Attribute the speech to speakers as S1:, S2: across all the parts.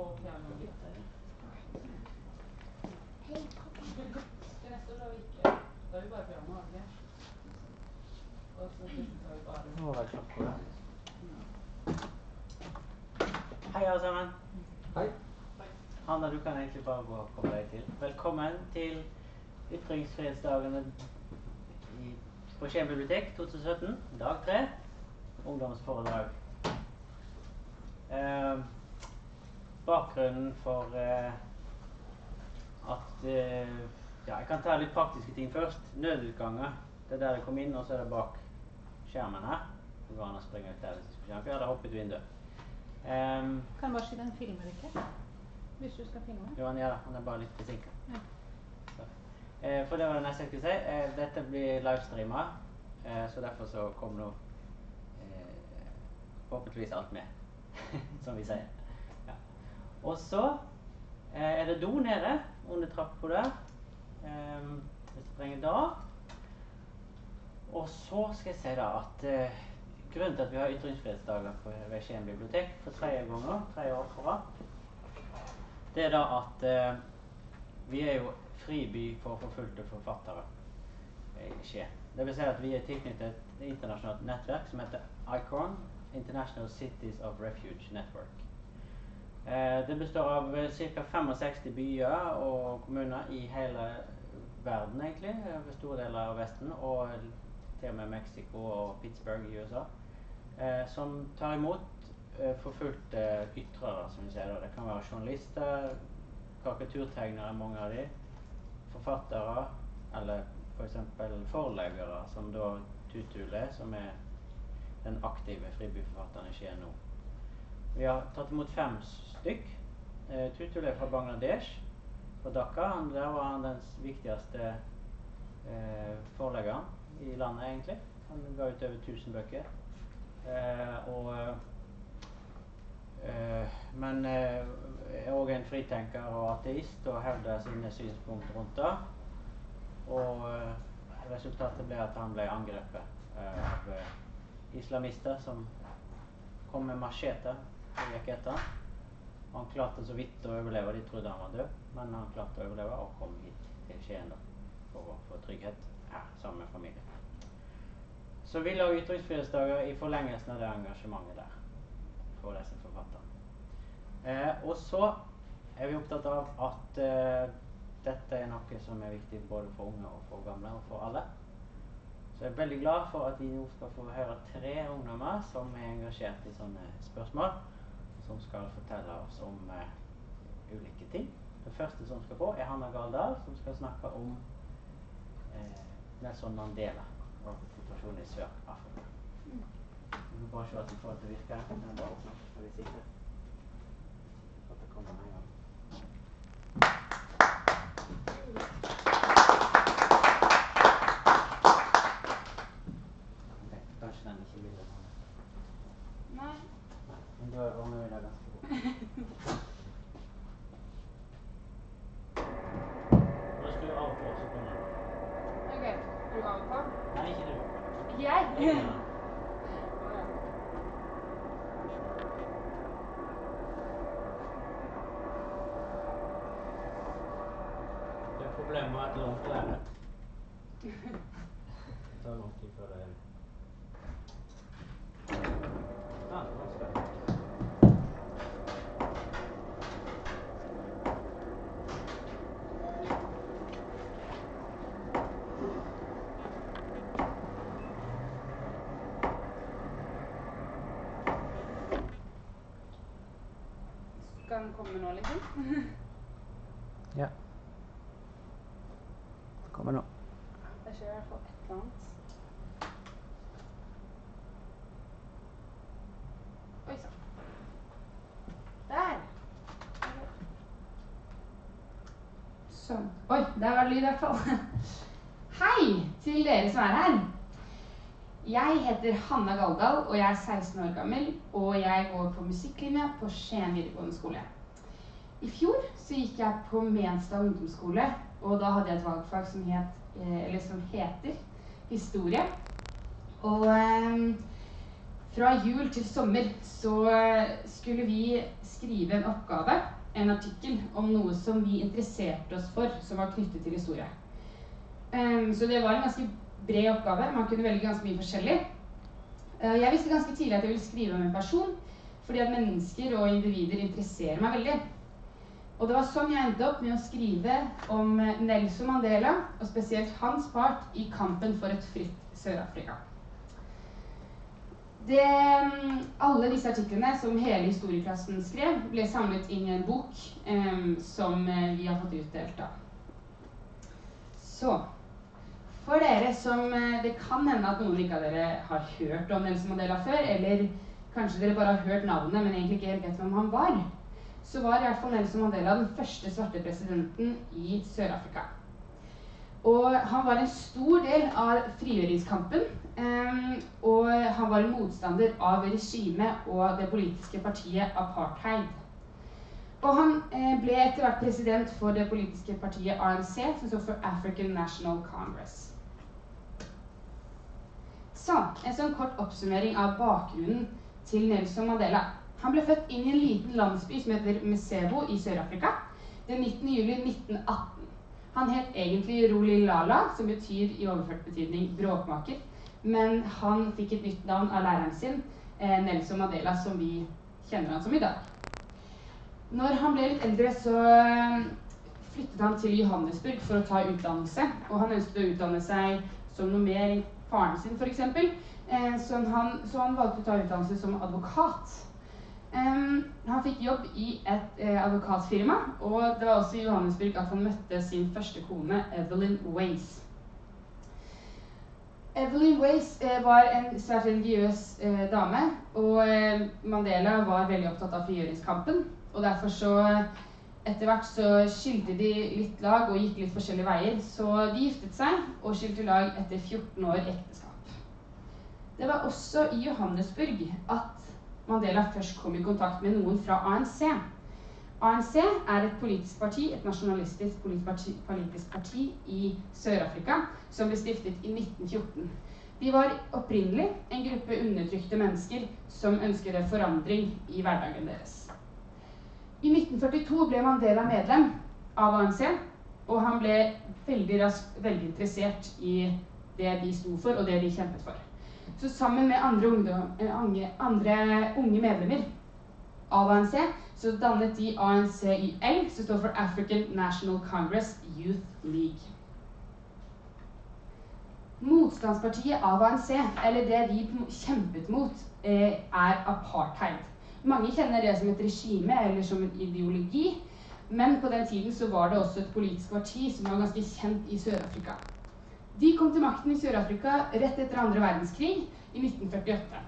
S1: Ja, jeg skal ha Hei, alle sammen.
S2: Hei.
S1: Hanna, du kan egentlig bare gå og komme deg til. Velkommen til Ytringsfrihetsdagene i, på Skien bibliotek 2017, dag tre. Ungdomsforedrag. Eh, bakgrunnen for eh, at eh, Ja, jeg kan ta litt praktiske ting først. Nødutganger. Det er der det kom inn, og så er det bak skjermen her. Det går an å springe ut der hvis du skulle kjempe. Ja, det hoppet vinduet. Um,
S3: kan bare si den filmer ikke. Hvis du skal filme.
S1: Jo, han gjør det. Han er bare litt forsinka.
S3: Ja.
S1: Eh, for det var det neste jeg skulle si. Eh, dette blir livestreama, eh, så derfor så kom nå eh, håpetvis alt med, som vi sier. Og så eh, er det do nede under trappa der, Eh, hvis du trenger da. Og så skal jeg si da at eh, grunnen til at vi har ytringsfrihetsdager på, Skien bibliotek for tredje ganger, tredje år på rad, det er da at eh, vi er jo fri by for forfulgte forfattere i Skien. Det vil si at vi er tilknyttet et internasjonalt nettverk som heter ICORN, International Cities of Refuge Network. Eh, det består av eh, ca. 65 byer og kommuner i hele verden, egentlig, over store deler av Vesten, og til og med Mexico og Pittsburgh i USA, eh, som tar imot forfulgte ytrere, som vi sier. Det kan være journalister, karikaturtegnere, mange av de, forfattere, eller f.eks. For forleggere, som da Tutule, som er den aktive fribyforfatteren i Skien nå. Vi har tatt imot fem stykk. Eh, Tutul er fra Bangladesh, fra Dhaka. Han, der var han den viktigste eh, forleggeren i landet, egentlig. Han ga ut over 1000 bøker. Eh, og eh, Men eh, er òg en fritenker og ateist og hevder sine synspunkter rundt det. Og eh, resultatet ble at han ble angrepet av islamister som kom med machete og gikk etter. Han klarte så vidt å overleve. De trodde han var død, men han klarte å overleve og kom hit til Skien for å få trygghet her sammen med familien. Så vi lager ytringsfrihetsdager i forlengelsen av det engasjementet der for disse forfatterne. Eh, og så er vi opptatt av at eh, dette er noe som er viktig både for unge og for gamle og for alle. Så jeg er veldig glad for at vi nå skal få høre tre ungdommer som er engasjert i sånne spørsmål, som skal fortelle oss om eh, ulike ting. Det første som skal på, er Hanna Galdal, som skal snakke om eh, Nelson Mandela og situasjonen i Sør-Afrika.
S3: Mm.
S1: Vi må bare se at vi får det til å virke. Den er bare så skal vi sitte. At det kommer en gang. Ok, Kanskje den ikke vil det.
S3: Nei.
S1: Nei, Men da ordner vi det ganske fort. Da skal vi av på, så kommer den.
S3: Ok. Er du av på?
S1: Nei, ikke du.
S3: Ikke jeg?
S1: Ja.
S3: Å, ja.
S1: Det er problemet med et langt lerret. Det tar lang tid før det er Ja, det var spennende.
S3: Den komme nå, liksom?
S1: Ja. Det kommer nå.
S3: Det skjer i hvert fall et eller annet. Oi sann. Der. Sånn. Oi, der var det lyd i hvert fall. Hei til dere som er her. Jeg heter Hanna Galdal, og jeg er 16 år gammel. Og jeg går på musikklinja på Skien videregående skole. I fjor så gikk jeg på Menstad ungdomsskole, og da hadde jeg et valgfag som, het, eh, som heter historie. Og eh, fra jul til sommer så skulle vi skrive en oppgave, en artikkel, om noe som vi interesserte oss for, som var knyttet til historie. Eh, så det var en ganske bred oppgave. Man kunne velge ganske mye forskjellig. Eh, jeg visste ganske tidlig at jeg ville skrive om en person, fordi at mennesker og individer interesserer meg veldig. Og det var sånn jeg endte opp med å skrive om eh, Nelson Mandela, og spesielt hans part i kampen for et fritt Sør-Afrika. Mm, alle disse artiklene som hele historieklassen skrev, ble samlet inn i en bok eh, som eh, vi har fått utdelt da. Så for dere som eh, Det kan hende at noen ikke av dere har hørt om Nelson Mandela før, eller kanskje dere bare har hørt navnet, men egentlig ikke helt vet hvem han var så var i hvert fall Nelson Mandela den første svarte presidenten i Sør-Afrika. Og han var en stor del av frigjøringskampen. og han var en motstander av regimet og det politiske partiet apartheid. Og han eh, ble etter hvert president for det politiske partiet ANC, som står for African National Congress. Så, en sånn kort oppsummering av bakgrunnen til Nelson Mandela. Han ble født inn i en liten landsby som heter Mesebo i Sør-Afrika den 19. juli 1918. Han het egentlig Rolilala, som betyr i overført betydning bråkmaker. Men han fikk et nytt navn av læreren sin, eh, Nelson Mandela, som vi kjenner han som i dag. Når han ble litt eldre, så eh, flyttet han til Johannesburg for å ta utdannelse. Og han ønsket å utdanne seg som noe mer enn faren sin, f.eks. Eh, så, han, så han valgte å ta utdannelse som advokat. Han fikk jobb i et eh, advokatfirma, og det var også i Johannesburg at han møtte sin første kone, Evelyn Wace. Evelyn Wace eh, var en svært religiøs eh, dame, og Mandela var veldig opptatt av frigjøringskampen. Og derfor så Etter hvert så skilte de litt lag og gikk litt forskjellige veier. Så de giftet seg og skilte lag etter 14 år ekteskap. Det var også i Johannesburg at Mandela først kom i kontakt med noen fra ANC. ANC er et politisk parti, et nasjonalistisk politisk parti, i Sør-Afrika, som ble stiftet i 1914. De var opprinnelig en gruppe undertrykte mennesker som ønsket forandring i hverdagen deres. I 1942 ble Mandela medlem av ANC, og han ble veldig raskt veldig interessert i det de sto for, og det de kjempet for. Så sammen med andre, ungdom, eh, andre, unge medlemmer av ANC, så dannet de ANCYL, som står for African National Congress Youth League. Motstandspartiet av ANC, eller det de kjempet mot, eh, er apartheid. Mange kjenner det som et regime eller som en ideologi, men på den tiden så var det også et politisk parti som var ganske kjent i Sør-Afrika. De kom til makten i Sør-Afrika rett etter andre verdenskrig i 1948.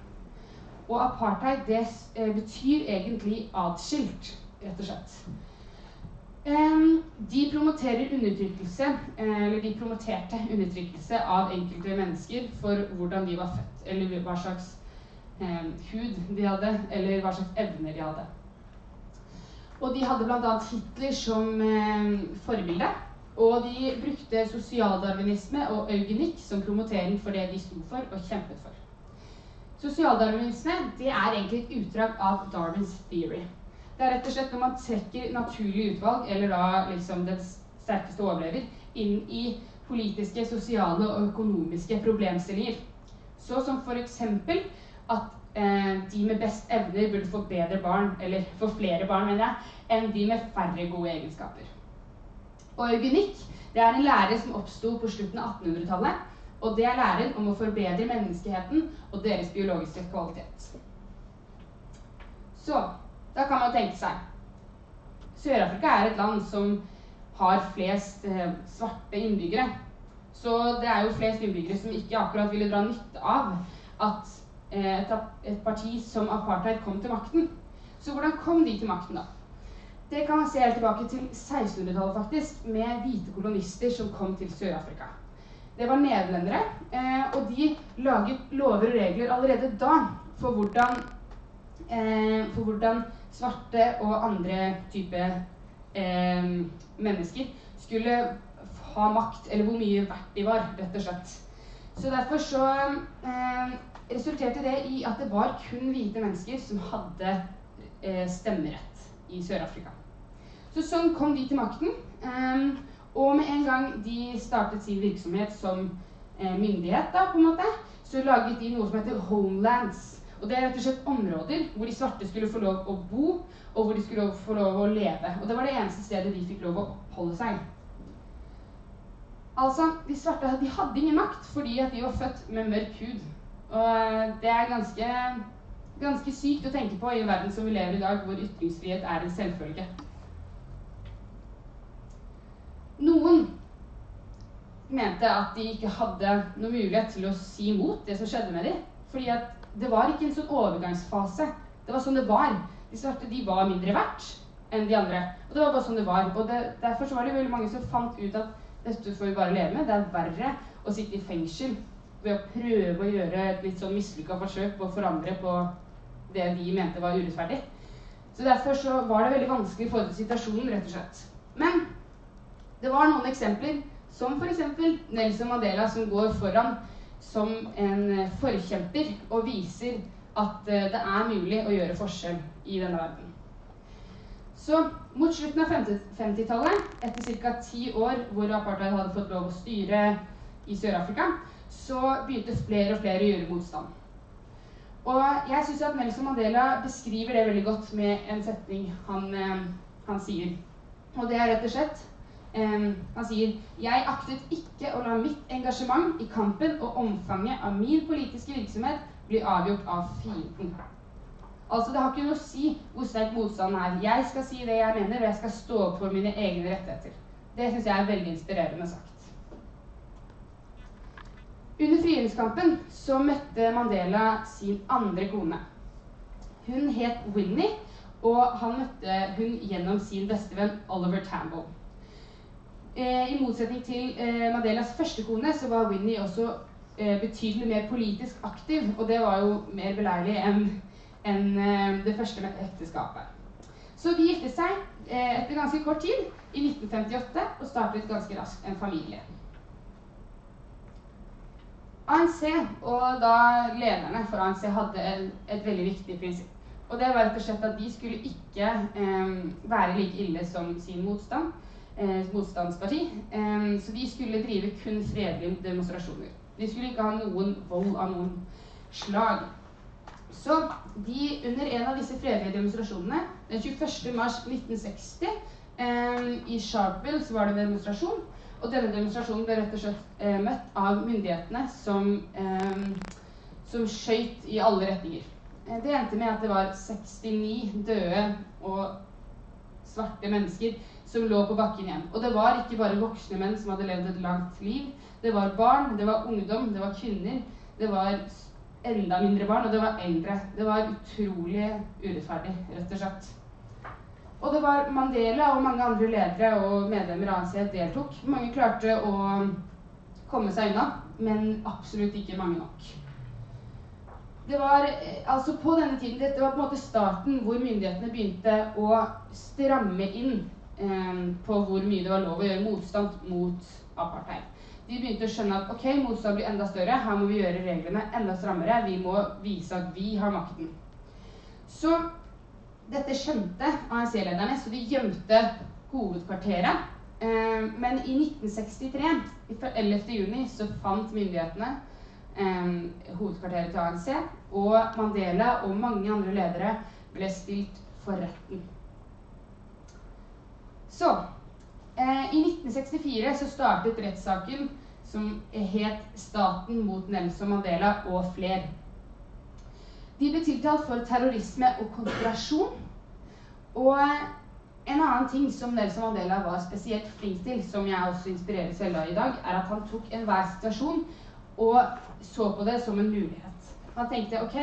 S3: Og apartheid det eh, betyr egentlig atskilt, rett og slett. De promoterer undertrykkelse, eh, eller de promoterte undertrykkelse av enkelte mennesker for hvordan de var født, eller hva slags hud de hadde, eller hva slags evner de hadde. Og de hadde bl.a. Hitler som forbilde. Og de brukte sosialdarwinisme og eugenikk som promotering for det de sto for og kjempet for. Sosialdarwinisme det er egentlig et utdrag av Darwins theory. Det er rett og slett når man trekker naturlig utvalg, eller da liksom den sterkeste overlever, inn i politiske, sosiale og økonomiske problemstillinger. Så som f.eks. at eh, de med best evner burde få bedre barn, eller få flere barn, mener jeg, enn de med færre gode egenskaper. Og eugenikk det er en lære som oppsto på slutten av 1800-tallet. Og det er læren om å forbedre menneskeheten og deres biologiske kvalitet. Så da kan man tenke seg Sør-Afrika er et land som har flest eh, svarte innbyggere. Så det er jo flest innbyggere som ikke akkurat ville dra nytte av at et, et parti som apartheid kom til makten. Så hvordan kom de til makten, da? Det kan man se helt tilbake til 1600-tallet, faktisk, med hvite kolonister som kom til Sør-Afrika. Det var nederlendere, eh, og de laget lover og regler allerede da for hvordan, eh, for hvordan svarte og andre type eh, mennesker skulle ha makt, eller hvor mye verdt de var, rett og slett. Så derfor så eh, resulterte det i at det var kun hvite mennesker som hadde eh, stemmerett i Sør-Afrika. Så sånn kom de til makten. Eh, og med en gang de startet sin virksomhet som eh, myndighet, da, på en måte, så laget de noe som heter homelands. Og Det er rett og slett områder hvor de svarte skulle få lov å bo, og hvor de skulle få lov å leve. Og det var det eneste stedet de fikk lov å oppholde seg. Altså, De svarte de hadde ingen makt fordi at de var født med mørk hud. Og eh, det er ganske, ganske sykt å tenke på i en verden som vi lever i dag, hvor ytringsfrihet er en selvfølge. Noen mente at de ikke hadde noen mulighet til å si imot det som skjedde med dem. Fordi at det var ikke en sånn overgangsfase. Det var sånn det var. De svarte de var mindre verdt enn de andre. Og det var bare sånn det var. Og det, derfor var det veldig mange som fant ut at dette får vi bare leve med. Det er verre å sitte i fengsel ved å prøve å gjøre et litt sånn mislykka forsøk på å forandre på det vi mente var urettferdig. Så derfor så var det veldig vanskelig i forhold til situasjonen, rett og slett. Men det var noen eksempler, som f.eks. Nelson Mandela, som går foran som en forkjemper og viser at eh, det er mulig å gjøre forskjell i denne verden. Så mot slutten av 50-tallet, etter ca. ti år hvor apartheid hadde fått lov å styre i Sør-Afrika, så begynte flere og flere å gjøre motstand. Og jeg syns at Nelson Mandela beskriver det veldig godt med en setning han, eh, han sier. Og det er rett og slett Um, han sier jeg aktet ikke å la mitt engasjement i kampen og omfanget av min politiske virksomhet bli avgjort av fienden. Altså, Det har ikke noe å si hvor sterk motstanden er. Jeg skal si det jeg mener, og jeg skal stå opp for mine egne rettigheter. Det syns jeg er veldig inspirerende sagt. Under frigjøringskampen så møtte Mandela sin andre kone. Hun het Winnie, og han møtte hun gjennom sin bestevenn Oliver Tambo. Eh, I motsetning til eh, Mandelas første kone, så var Winnie også eh, betydelig mer politisk aktiv. Og det var jo mer beleilig enn enn det første med ekteskapet. Så de giftet seg etter ganske kort tid, i 1958, og startet ganske raskt en familie. ANC, og da lederne for ANC, hadde et veldig viktig prinsipp. Og det var rett og slett at de skulle ikke eh, være like ille som sin motstand eh, motstandsparti. Eh, så de skulle drive kun fredelige demonstrasjoner. De skulle ikke ha noen vold av noen slag. Så de, under en av disse fredelige demonstrasjonene, den 21. mars 1960, eh, i Sharpeville, så var det en demonstrasjon. Og denne demonstrasjonen ble rett og slett eh, møtt av myndighetene som, eh, som skøyt i alle retninger. Eh, det endte med at det var 69 døde og svarte mennesker som lå på bakken igjen. Og det var ikke bare voksne menn som hadde levd et langt liv. Det var barn, det var ungdom, det var kvinner, det var enda mindre barn, og det var eldre. Det var utrolig urettferdig, rett og slett. Og det var Mandela og mange andre ledere og medlemmer av ANC deltok. Mange klarte å komme seg unna, men absolutt ikke mange nok. Det var altså på denne tiden, Dette var på en måte starten hvor myndighetene begynte å stramme inn eh, på hvor mye det var lov å gjøre motstand mot apartheid. De begynte å skjønne at ok, motstand blir enda større, her må vi gjøre reglene enda strammere. Vi må vise at vi har makten. Så dette skjønte ANC-lederne, så de gjemte hovedkvarteret. Eh, men i 1963, 11. juni, så fant myndighetene eh, hovedkvarteret til ANC. Og Mandela og mange andre ledere ble stilt for retten. Så eh, I 1964 så startet rettssaken som het 'Staten mot Nelson Mandela og fler'. De ble tiltalt for terrorisme og konspirasjon. Og en annen ting som Nelson Mandela var spesielt flink til, som jeg også inspirerer veldig av i dag, er at han tok enhver situasjon og så på det som en mulighet. Han tenkte ok,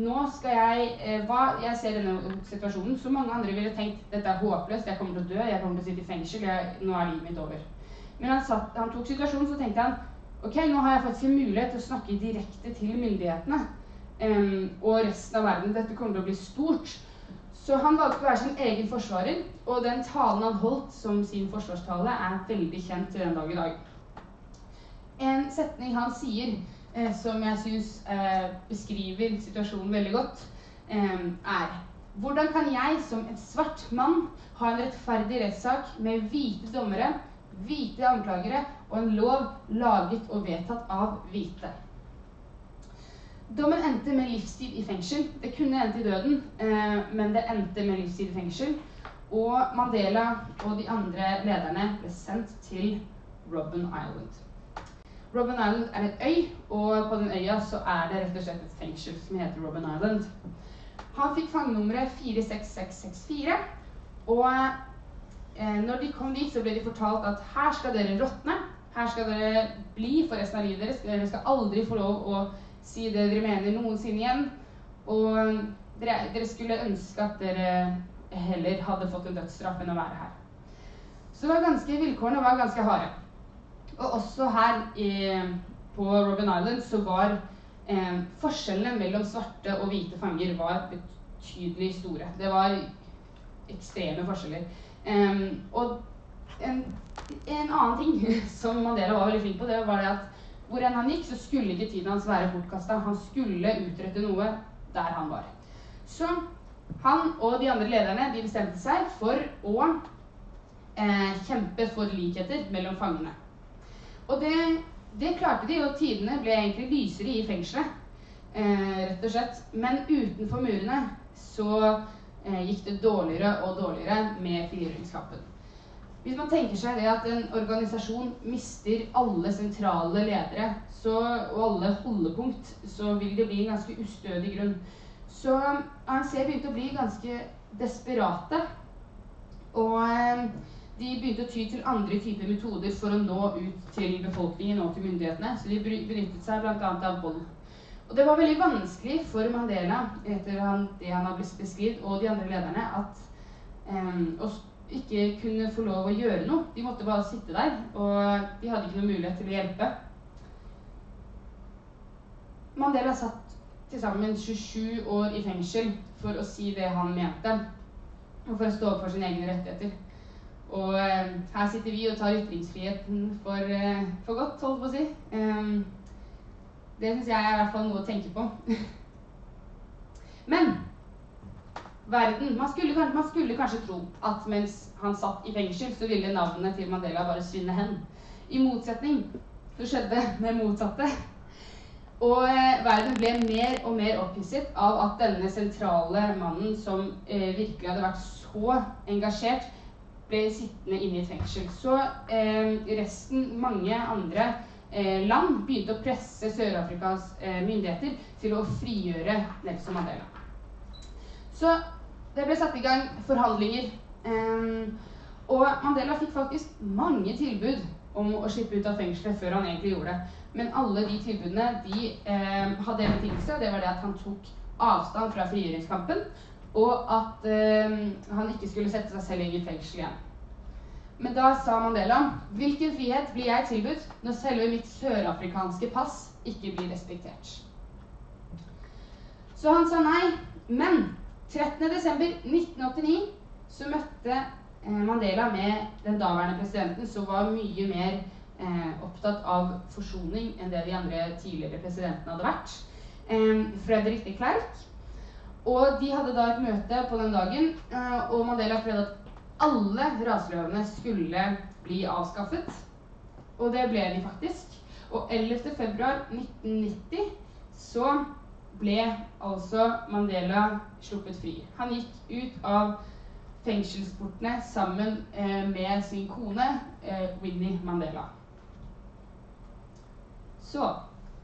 S3: nå skal jeg eh, hva, Jeg ser denne situasjonen som mange andre ville tenkt dette er håpløst, jeg kommer til å dø, jeg kommer til å sitte i fengsel, jeg, nå er livet mitt over. Men han, satt, han, tok situasjonen, så tenkte han ok, nå har jeg faktisk en mulighet til å snakke direkte til myndighetene um, og resten av verden. Dette kommer til å bli stort. Så han valgte å være sin egen forsvarer, og den talen han holdt som sin forsvarstale, er veldig kjent til den dag i dag. En setning han sier eh, som jeg syns eh, beskriver situasjonen veldig godt, eh, er Hvordan kan jeg som et svart mann ha en rettferdig rettssak med hvite dommere, hvite anklagere og en lov laget og vedtatt av hvite? Dommen endte med livstid i fengsel. Det kunne endt i døden, eh, men det endte med livstid i fengsel. Og Mandela og de andre lederne ble sendt til Robben Island. Robben Island er et øy, og på den øya så er det rett og slett et fengsel som heter Robben Island. Han fikk fangenummeret 46664, og eh, når de kom dit, så ble de fortalt at her skal dere råtne. Her skal dere bli for resten av livet deres. Dere skal aldri få lov å si det dere mener noensinne igjen. Og dere, dere skulle ønske at dere heller hadde fått en dødsstraff enn å være her. Så var ganske, vilkårene var ganske harde. Og også her i, på Robin Island så var eh, forskjellene mellom svarte og hvite fanger var betydelig store. Det var ekstreme forskjeller. Eh, og en, en, annen ting som Mandela var veldig flink på, det var det at hvor enn han gikk, så skulle ikke tiden hans være bortkasta. Han skulle utrette noe der han var. Så han og de andre lederne de bestemte seg for å eh, kjempe for likheter mellom fangene. Og det, det, klarte de, og tidene ble egentlig lysere i fengselet. Eh, rett og slett. Men utenfor murene så eh, gikk det dårligere og dårligere med frigjøringskampen. Hvis man tenker seg det at en organisasjon mister alle sentrale ledere så, og alle holdepunkt, så vil det bli en ganske ustødig grunn. Så ANC begynte å bli ganske desperate. Og eh, de begynte å ty til andre typer metoder for å nå ut til befolkningen og til myndighetene. Så de benyttet seg bl.a. av vold. Og det var veldig vanskelig for Mandela etter han, det han har blitt beskrevet, og de andre lederne, at å ikke kunne få lov å gjøre noe. De måtte bare sitte der, og de hadde ikke noen mulighet til å hjelpe. Mandela satt til sammen 27 år i fengsel for å si det han mente, og for å stå opp for sine egne rettigheter. Og eh, her sitter vi og tar ytringsfriheten for, eh, for godt, holdt på å si. Eh, det syns jeg er i hvert fall noe å tenke på. Men verden man skulle, man skulle, kanskje tro at mens han satt i fengsel, så ville navnet til Mandela bare svinne hen. I motsetning så skjedde det motsatte. Og eh, verden ble mer og mer opphisset av at denne sentrale mannen, som eh, virkelig hadde vært så engasjert, ble sittende inne i fengsel. Så eh, resten, mange andre eh, land begynte å presse Sør-Afrikas eh, myndigheter til å frigjøre Nelson Mandela. Så det ble satt i gang forhandlinger Um, og Mandela fikk faktisk mange tilbud om å slippe ut av fengselet før han egentlig gjorde det. Men alle de tilbudene de eh, hadde en betingelse, og det var det at han tok avstand fra frigjøringskampen, og at eh, han ikke skulle sette seg selv inn i fengsel igjen. Men da sa Mandela hvilken frihet blir jeg tilbudt når selve mitt sørafrikanske pass ikke blir respektert? Så han sa nei. Men 13.12.1989 så møtte eh, Mandela med den daværende presidenten, som var mye mer eh, opptatt av forsoning enn det de andre tidligere presidentene hadde vært. Eh, Fredrik de Klerk. Og de hadde da et møte på den dagen, eh, og Mandela prøvde at alle raseløvene skulle bli avskaffet. Og det ble de faktisk. Og 11.2.1990 så ble altså Mandela sluppet fri. Han gikk ut av fengselsportene sammen eh, med sin kone eh, Winnie Mandela. Så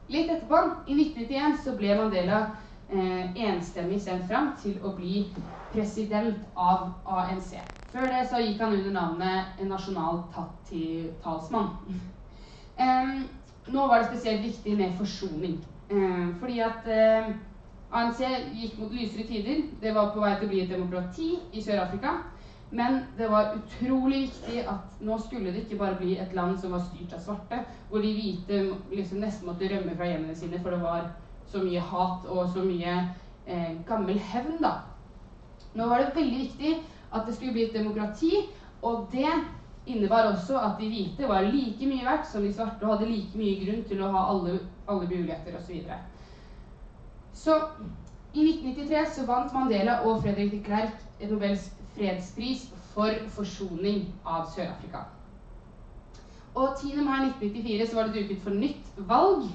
S3: litt etterpå, i 1991, så ble Mandela eh, enstemmig sendt fram til å bli president av ANC. Før det så gikk han under navnet nasjonal talsmann. um, nå var det spesielt viktig med forsoning. Eh, fordi at eh, ANC gikk mot lysere tider. Det var på vei til å bli et demokrati i Sør-Afrika. Men det var utrolig viktig at nå skulle det ikke bare bli et land som var styrt av svarte, hvor de hvite liksom nesten måtte rømme fra hjemmene sine, for det var så mye hat og så mye eh, gammel hevn. da. Nå var det veldig viktig at det skulle bli et demokrati, og det innebar også at de hvite var like mye verdt som de svarte og hadde like mye grunn til å ha alle, alle muligheter osv. Så, så i 1993 så vant Mandela og Fredrik de Klerk Nobels fredspris for forsoning av Sør-Afrika. Og 10. mai 1994 så var det duket for nytt valg.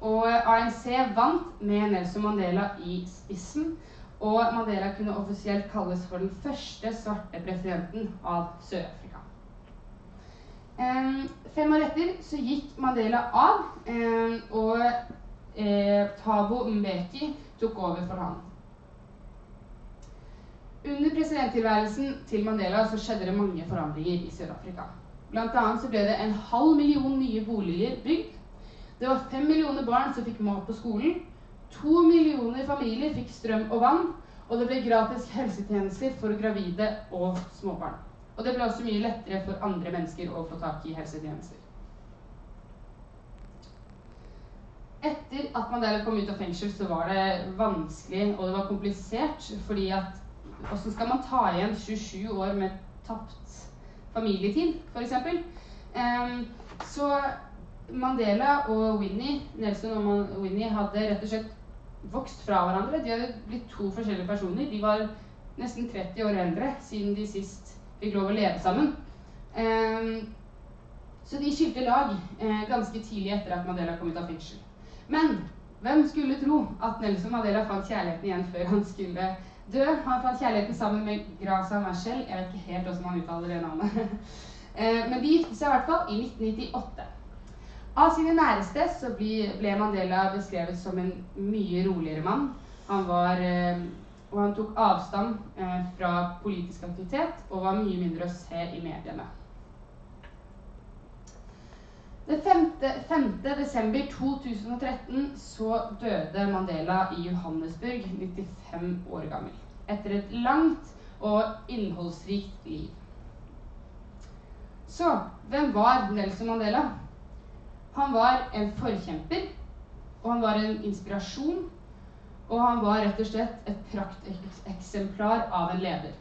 S3: Og ANC vant med Nelson Mandela i spissen. Og Mandela kunne offisielt kalles for den første svarte presidenten av Sør-Afrika. Fem år etter så gikk Mandela av, og eh, Tabo Mbeki tok over for ham. Under presidenttilværelsen til Mandela så skjedde det mange forandringer i Sør-Afrika. Blant annet så ble det en halv million nye boliger bygd. Det var fem millioner barn som fikk mat på skolen. To millioner familier fikk strøm og vann. Og det ble gratis helsetjenester for gravide og småbarn. Og det ble også mye lettere for andre mennesker å få tak i helsetjenester. Etter at Mandela kom ut av fengsel, så var det vanskelig og det var komplisert fordi at Åssen skal man ta igjen 27 år med tapt familietid, f.eks.? Um, så Mandela og Winnie, Nelson og Winnie hadde rett og slett vokst fra hverandre. De hadde blitt to forskjellige personer. De var nesten 30 år eldre siden de sist fikk lov å leve sammen. Um, så de skilte lag eh, ganske tidlig etter at Mandela kom ut av fengsel. Men hvem skulle tro at Nelson Mandela fant kjærligheten igjen før han skulle dø? Han fant kjærligheten sammen med Graza Marcel. Jeg vet ikke helt hvordan han uttaler det navnet. Eh, men de giftet seg i hvert fall i 1998. Av sine næreste så ble Mandela beskrevet som en mye roligere mann. Han var, eh, og han tok avstand eh, fra politisk aktivitet og var mye mindre å se i mediene. Den 5. 5. desember 2013 så døde Mandela i Johannesburg, 95 år gammel. Etter et langt og innholdsrikt liv. Så hvem var Nelson Mandela? Han var en forkjemper, og han var en inspirasjon. Og han var rett og slett et prakteksemplar av en leder.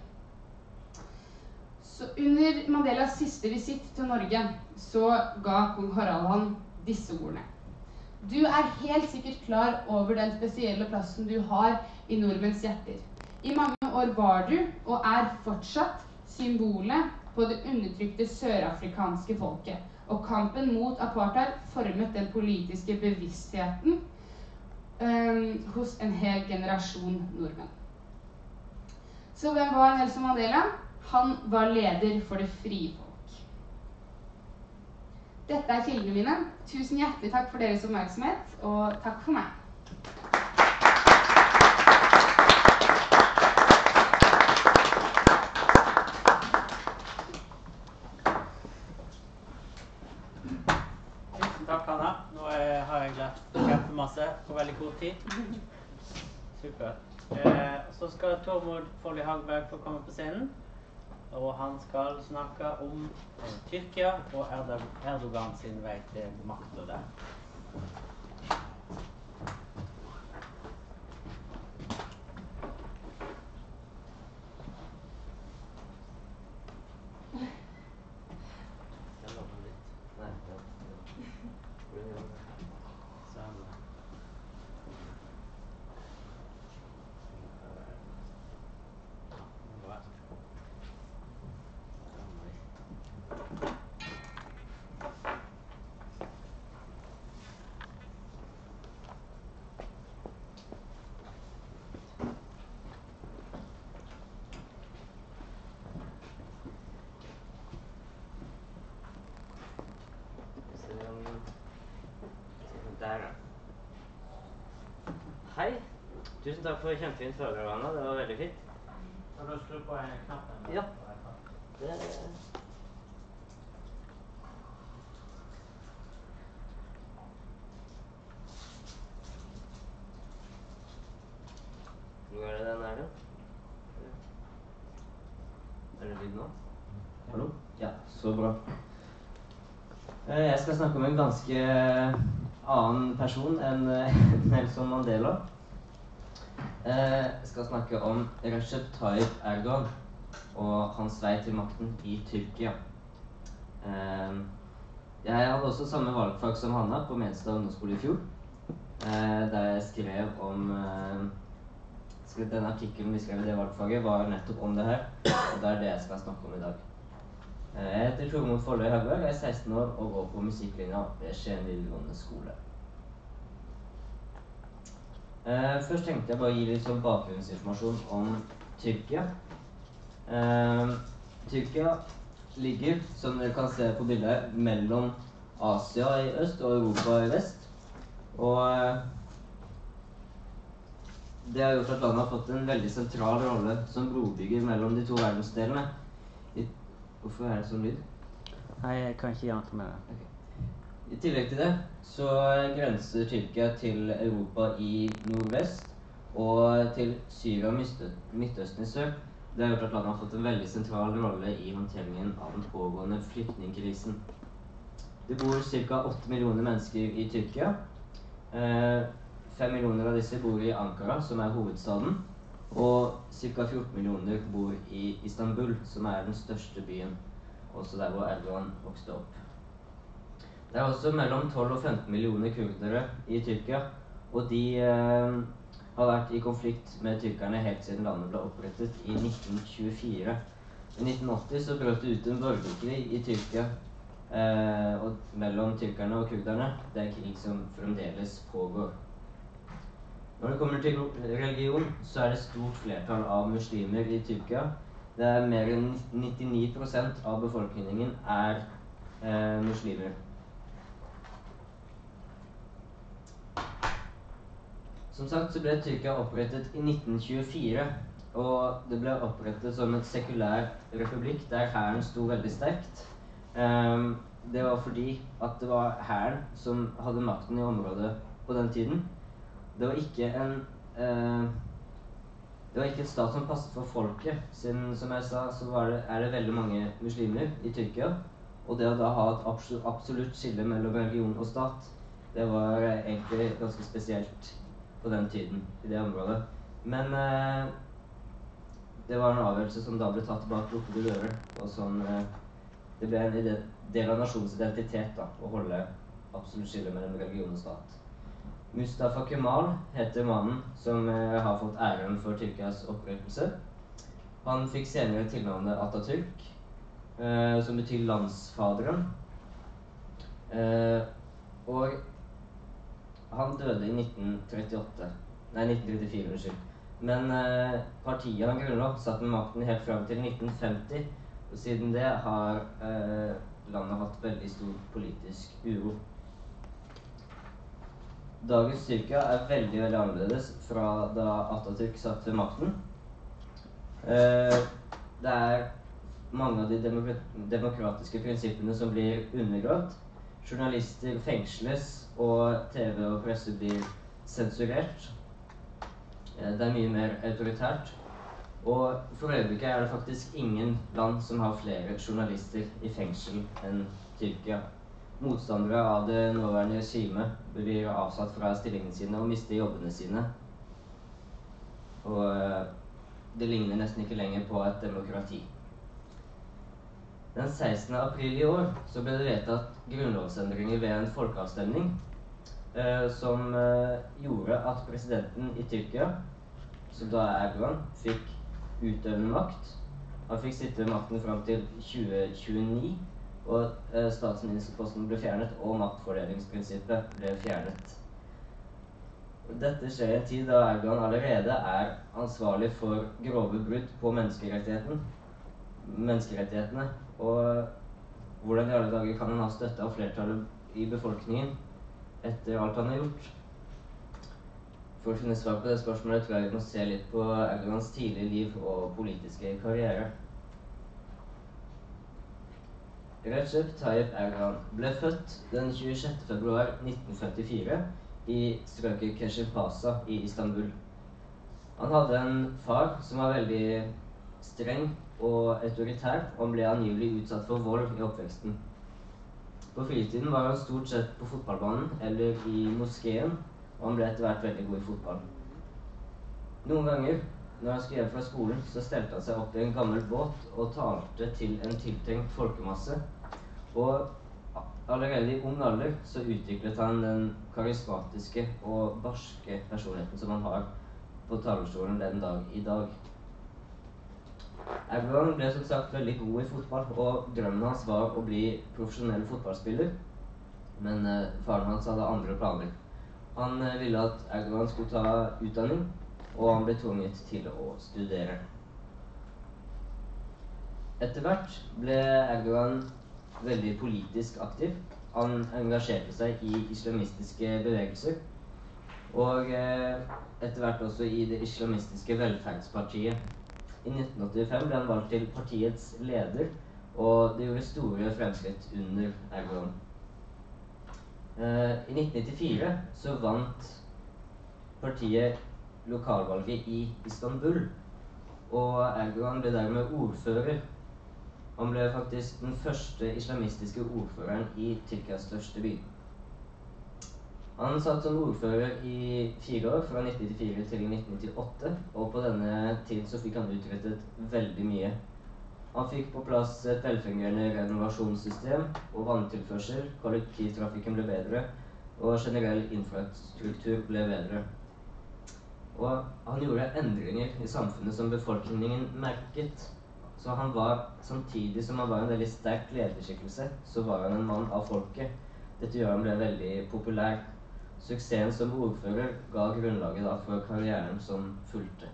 S3: Så under Mandelas siste visitt til Norge så ga kong Harald han disse ordene. Du er helt sikkert klar over den spesielle plassen du har i nordmenns hjerter. I mange år var du, og er fortsatt, symbolet på det undertrykte sørafrikanske folket. Og kampen mot apartheid formet den politiske bevisstheten um, hos en hel generasjon nordmenn. Så hvem var Nelson Mandela? Han var leder for det frie folk. Dette er kildene mine. Tusen hjertelig takk for deres oppmerksomhet, og takk for meg.
S1: kjempemasse på veldig kort tid. Supert. Eh, så skal Tormod Folli Hagberg får komme på scenen. Og han skal snakke om eh, Tyrkia og Erdogan sin vei til makta der.
S2: Der, ja. Hei. Tusen takk for kjempefint foredrag, Anna. Det var veldig fint.
S1: Har du skru på en knapp?
S2: Ja. Det Hvor er det den er, da? Er det lyd nå? Hallo? Ja, så bra. Eh, Jeg skal snakke om en ganske annen person enn Nelson Mandela. Eh, skal snakke om Recep Tayyip Erdogan og hans vei til makten i Tyrkia. Eh, Jeg hadde også samme valgfag som Hanna på Menstad ungdomsskole i fjor. eh, Der jeg skrev om eh, skrev- Den artikkelen vi skrev i det valgfaget, var nettopp om det her. Og det er det jeg skal snakke om i dag. Eh, Jeg heter Tormod Folløy Haugberg, jeg er 16 år og går på musikklinja ved Skien videregående skole. Eh, først tenkte jeg bare å gi litt sånn bakgrunnsinformasjon om Tyrkia. Uh, Tyrkia ligger, som dere kan se på bildet, mellom Asia i øst og Europa i vest. Og uh, det har gjort at landet har fått en veldig sentral rolle som brobygger mellom de to verdensdelene. I, hvorfor er det sånn lyd?
S1: Nei, jeg kan ikke gjøre noe med det.
S2: I tillegg til det så grenser Tyrkia til Europa i nordvest og til Syria og Midtøsten i sør. Det har gjort at landet har fått en veldig sentral rolle i håndteringen av den pågående flyktningkrisen. Det bor ca. 8 millioner mennesker i Tyrkia. Eh, 5 millioner av disse bor i Ankara, som er hovedstaden. Og ca. 14 millioner bor i Istanbul, som er den største byen. Også der hvor Erdogan vokste opp. Det er også mellom 12 og 15 millioner kurdere i Tyrkia. Og de eh, har vært i konflikt med tyrkerne helt siden landet ble opprettet i 1924. I 1980 så brøt det ut en borgerkrig i Tyrkia eh, og mellom tyrkerne og kurderne. Det er krig som fremdeles pågår. Når det kommer til religion, så er det stort flertall av muslimer i Tyrkia. Det er mer enn 99% av befolkningen er eh, muslimer. Som sagt så ble Tyrkia opprettet i 1924. Og det ble opprettet som et sekulær republikk der hæren sto veldig sterkt. Um, det var fordi at det var hæren som hadde makten i området på den tiden. Det var ikke en uh, det var ikke en stat som passet for folket, siden som jeg sa, så det, er det veldig mange muslimer i Tyrkia. Og det å da ha et absolutt, skille mellom religion og stat, det var egentlig ganske spesielt på den tiden i det området. Men eh, det var en avgjørelse som da ble tatt bak lukkede dører. Og som eh, Det ble en del av nasjonens identitet da, å holde absolutt skille mellom religion og stat. Mustafa Kemal heter mannen som eh, har fått æren for Tyrkias opprettelse. Han fikk senere tilnavnet Atatürk, eh, som betyr landsfaderen. Eh, og han døde i 1938. Nei, 1934, unnskyld. Men eh, partiet han grunnla, satt med makten helt fram til 1950. Og siden det har eh, landet hatt veldig stor politisk uro. Dagens Tyrkia er veldig veldig annerledes fra da Atatürk satt ved makten. Eh, det er mange av de demokratiske prinsippene som blir undergravd. Journalister fengsles, og TV og presse blir sensurert. Eh, det er mye mer autoritært. Og for øyeblikket er det faktisk ingen land som har flere journalister i fengsel enn Tyrkia. Motstandere av det nåværende regimet blir avsatt fra stillingene sine og mister jobbene sine. Og eh, det ligner nesten ikke lenger på et demokrati. Den 16. april i år så ble det vedtatt grunnlovsendringer ved en folkeavstemning eh, som eh, gjorde at presidenten i Tyrkia, som da er Erdogan, fikk utøvende makt. Han fikk sitte makten fram til 2029, og eh, statsministerposten ble fjernet, og maktfordelingsprinsippet ble fjernet. Dette skjer i en tid da Erdogan allerede er ansvarlig for grove brudd på menneskerettighetene. Og hvordan i alle dager kan han ha støtte av flertallet i befolkningen etter alt han har gjort? For å finne svar på det spørsmålet tror jeg vi må se litt på Erdogans tidlige liv og politiske karriere. Recep Tayyip Erdogan ble født den 26. februar 1954 i strøket Keshirpasa i Istanbul. Han hadde en far som var veldig streng og autoritært, og ble angivelig utsatt for vold i oppveksten. På fritiden var han stort sett på fotballbanen eller i moskeen, og han ble etter hvert veldig god i fotball. Noen ganger når han skulle hjem fra skolen, så stelte han seg opp i en gammel båt og talte til en tiltenkt folkemasse. Og Allerede i ung alder så utviklet han den karismatiske og barske personligheten som han har på talerstolen den dag i dag. Erdogan ble som sagt veldig god i fotball, og drømmen hans var å bli profesjonell fotballspiller. Men eh, faren hans hadde andre planer. Han eh, ville at Erdogan skulle ta utdanning, og han ble tvunget til å studere. Etter hvert ble Erdogan veldig politisk aktiv. Han engasjerte seg i islamistiske bevegelser. Og eh, etter hvert også i det islamistiske velferdspartiet. I 1985 ble han valgt til partiets leder, og det gjorde store fremskritt under Erdogan. Eh, I 1994 så vant partiet lokalvalget i Istanbul. Og Erdogan ble dermed ordfører han ble faktisk den første islamistiske ordføreren i Tyrkias største by. Han satt som ordfører i fire år, fra 1994 til 1998, og på denne tiden så fikk han utrettet veldig mye. Han fikk på plass et velfungerende renovasjonssystem og vanntilførsel, kollektivtrafikken ble bedre, og generell infrastruktur ble bedre. Og han gjorde endringer i samfunnet som befolkningen merket. Så han var, samtidig som han var en veldig sterk lederskikkelse, så var han en mann av folket. Dette gjør han ble veldig populær. Suksessen som ordfører ga grunnlaget da for karrieren som fulgte.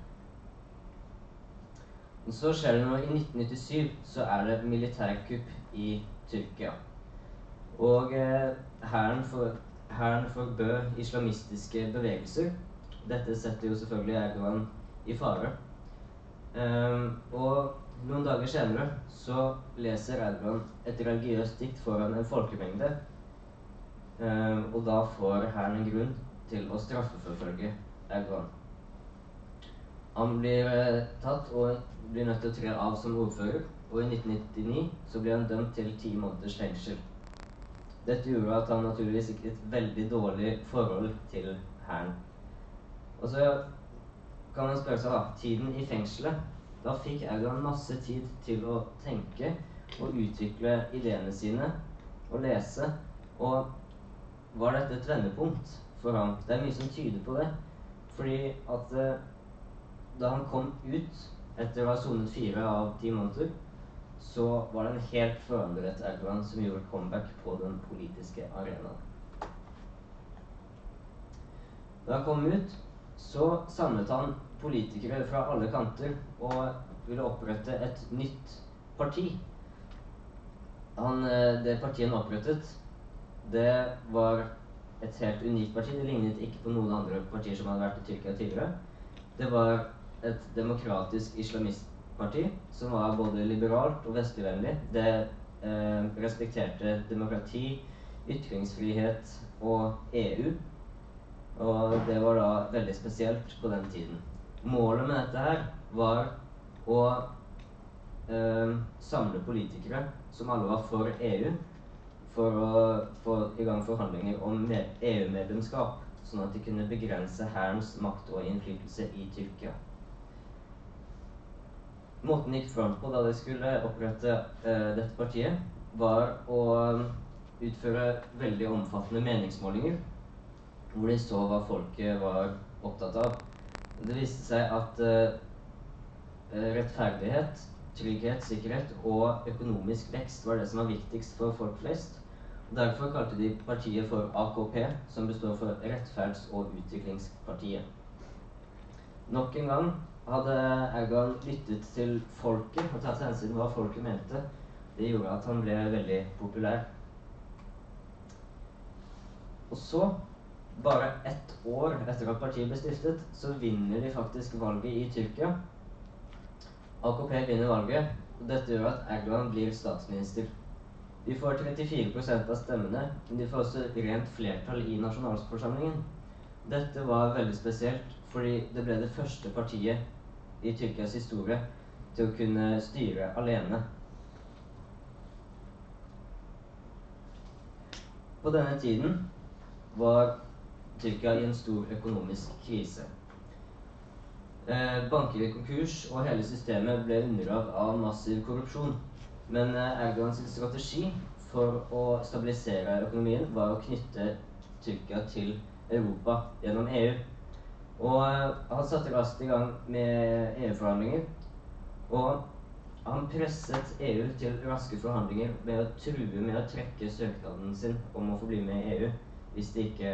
S2: Men så skjer det noe i 1997, så er det militærkupp i Tyrkia. Og eh, hæren eh, forbød islamistiske bevegelser. Dette setter jo selvfølgelig Erdogan i fare. Um, og noen dager senere så leser Erdogan et religiøst dikt foran en folkemengde. Um, og da får hæren en grunn til å straffeforfølge Erdogan. Han blir eh, tatt og blir nødt til å tre av som ordfører. Og i 1999 så blir han dømt til ti måneders fengsel. Dette gjorde at han naturligvis fikk et veldig dårlig forhold til hæren. Og så kan man spørre seg, da Tiden i fengselet da fikk Erdogan masse tid til å tenke og utvikle ideene sine og lese. Og var dette et vendepunkt for ham? Det er mye som tyder på det. Fordi at eh, da han kom ut etter å ha sonet fire av ti måneder, så var det en helt forandret Erdogan som gjorde comeback på den politiske arenaen. Da han kom ut, så samlet han politikere fra alle kanter og ville opprette et nytt parti. Han, eh, det partiet han opprettet, det var et helt unikt parti. Det lignet ikke på noen andre partier som hadde vært i Tyrkia tidligere. Det var et demokratisk islamistparti som var både liberalt og vestligvennlig. Det eh, respekterte demokrati, ytringsfrihet og EU. Og det var da veldig spesielt på den tiden. Målet med dette her var å eh, samle politikere som alle var for EU, for å få i gang forhandlinger om EU-medlemskap, sånn at de kunne begrense hærens makt og innflytelse i Tyrkia. Måten de gikk fram på da de skulle opprette eh, dette partiet, var å utføre veldig omfattende meningsmålinger, hvor de så hva folket var opptatt av. Det viste seg at eh, rettferdighet, trygghet, sikkerhet og økonomisk vekst var det som var viktigst for folk flest. Derfor kalte de partiet for AKP, som består for Rettferds- og utviklingspartiet. Nok en gang hadde Erdogan lyttet til folket og tatt hensyn til hva folket mente. Det gjorde at han ble veldig populær. Og så, bare ett år etter at partiet ble stiftet, så vinner de faktisk valget i Tyrkia. AKP vinner valget, og dette gjør at Erdogan blir statsminister. De får 34% av stemmene, men de får også rent flertall i nasjonalforsamlingen. Dette var veldig spesielt, fordi det ble det første partiet i Tyrkias historie til å kunne styre alene. På denne tiden var Tyrkia i en stor økonomisk krise. Eh, banker i konkurs, og hele systemet ble undergravd av massiv korrupsjon. Men eh, Erdogans strategi for å stabilisere økonomien var å knytte Tyrkia til Europa gjennom EU. Og eh, han satte raskt i gang med EU-forhandlinger. Og han presset EU til raske forhandlinger med å true med å trekke søknaden sin om å få bli med i EU hvis de ikke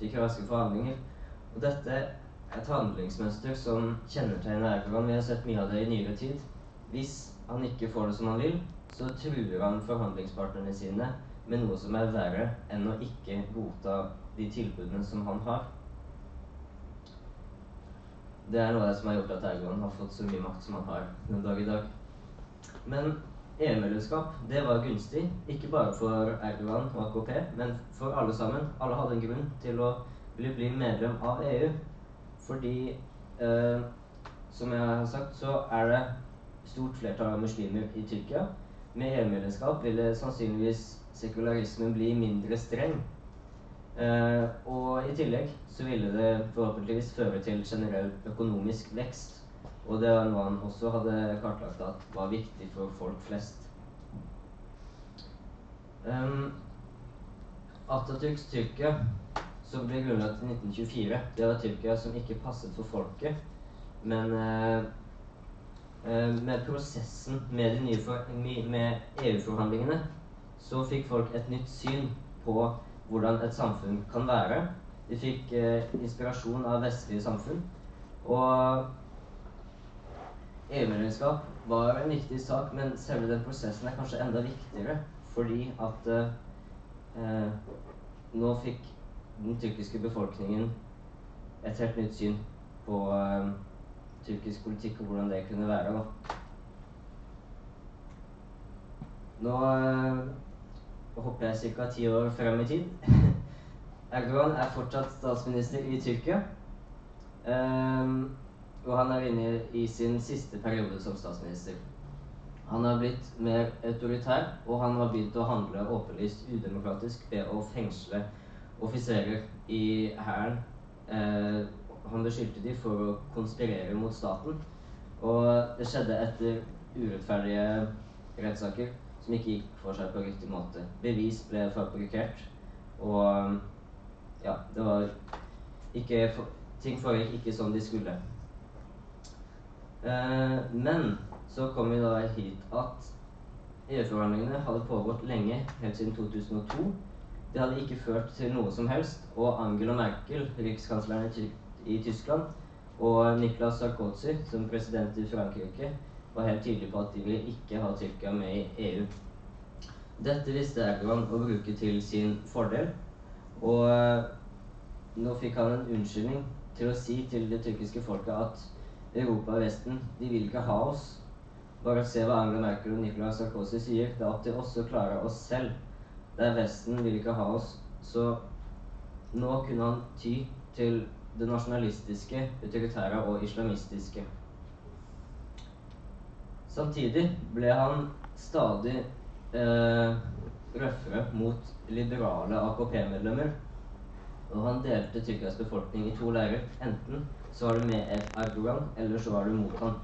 S2: fikk raske forhandlinger. Og dette er et handlingsmønster som kjennetegner Erdogan. Vi har sett mye av det i nyere tid. Hvis han ikke får det som han vil, så truer han forhandlingspartnerne sine med noe som er verre enn å ikke godta de tilbudene som han har. Det er noe av det som har gjort at Erdogan har fått så mye makt som han har den dag i dag. Men EU-medlemskap det var gunstig, ikke bare for Erdogan og AKP, men for alle sammen. Alle hadde en grunn til å bli, bli medlem av EU. Fordi, eh, som jeg har sagt, så er det stort flertall av muslimer i Tyrkia. Med EU-medlemskap ville sannsynligvis sekularismen bli mindre streng. Eh, og i tillegg så ville det forhåpentligvis føre til generell økonomisk vekst. Og det er noe han også hadde kartlagt at var viktig for folk flest. Um, Atatürks Tyrkia, som ble grunnlagt i 1924, det var Tyrkia som ikke passet for folket, men eh, Eh, med prosessen med med EU-forhandlingene så fikk folk et nytt syn på hvordan et samfunn kan være. De fikk eh, inspirasjon av vestlige samfunn. Og EU-medlemskap var en viktig sak, men selve den prosessen er kanskje enda viktigere fordi at eh, nå fikk den tyrkiske befolkningen et helt nytt syn på eh, tyrkisk politikk og hvordan det kunne være. da. Nå øh, hopper jeg ca. ti år frem i tid. Erdogan er fortsatt statsminister i Tyrkia. Um, og han er inne i sin siste periode som statsminister. Han har blitt mer autoritær, og han har begynt å handle åpenlyst udemokratisk ved å fengsle offiserer i hæren. Uh, han beskyldte de for å konspirere mot staten. Og det skjedde etter urettferdige rettssaker som ikke gikk for seg på riktig måte. Bevis ble fabrikkert, og ja, det var ikke Ting foregikk ikke som de skulle. Eh, men så kom vi da hit at EU-forhandlingene hadde pågått lenge, helt siden 2002. Det hadde ikke ført til noe som helst, og Angela Merkel, rikskansleren i i Tyskland. Og Niklas Sarkozy, som president i Frankrike, var helt tydelig på at de ville ikke ha Tyrkia med i EU. Dette visste Erdogan å bruke til sin fordel. Og eh, nå fikk han en unnskyldning til å si til det tyrkiske folket at Europa og Vesten, de vil ikke ha oss. Bare se hva Angela Merkel og Nicolas Sarkozy sier. Det er opp til oss å klare oss selv. der Vesten vil ikke ha oss, så nå kunne han ty til det nasjonalistiske, autoritære og islamistiske. Samtidig ble han stadig eh, røffere mot liberale AKP-medlemmer. Og han delte Tyrkias befolkning i to leirer. Enten så var det med Erdogan, eller så var det mot han.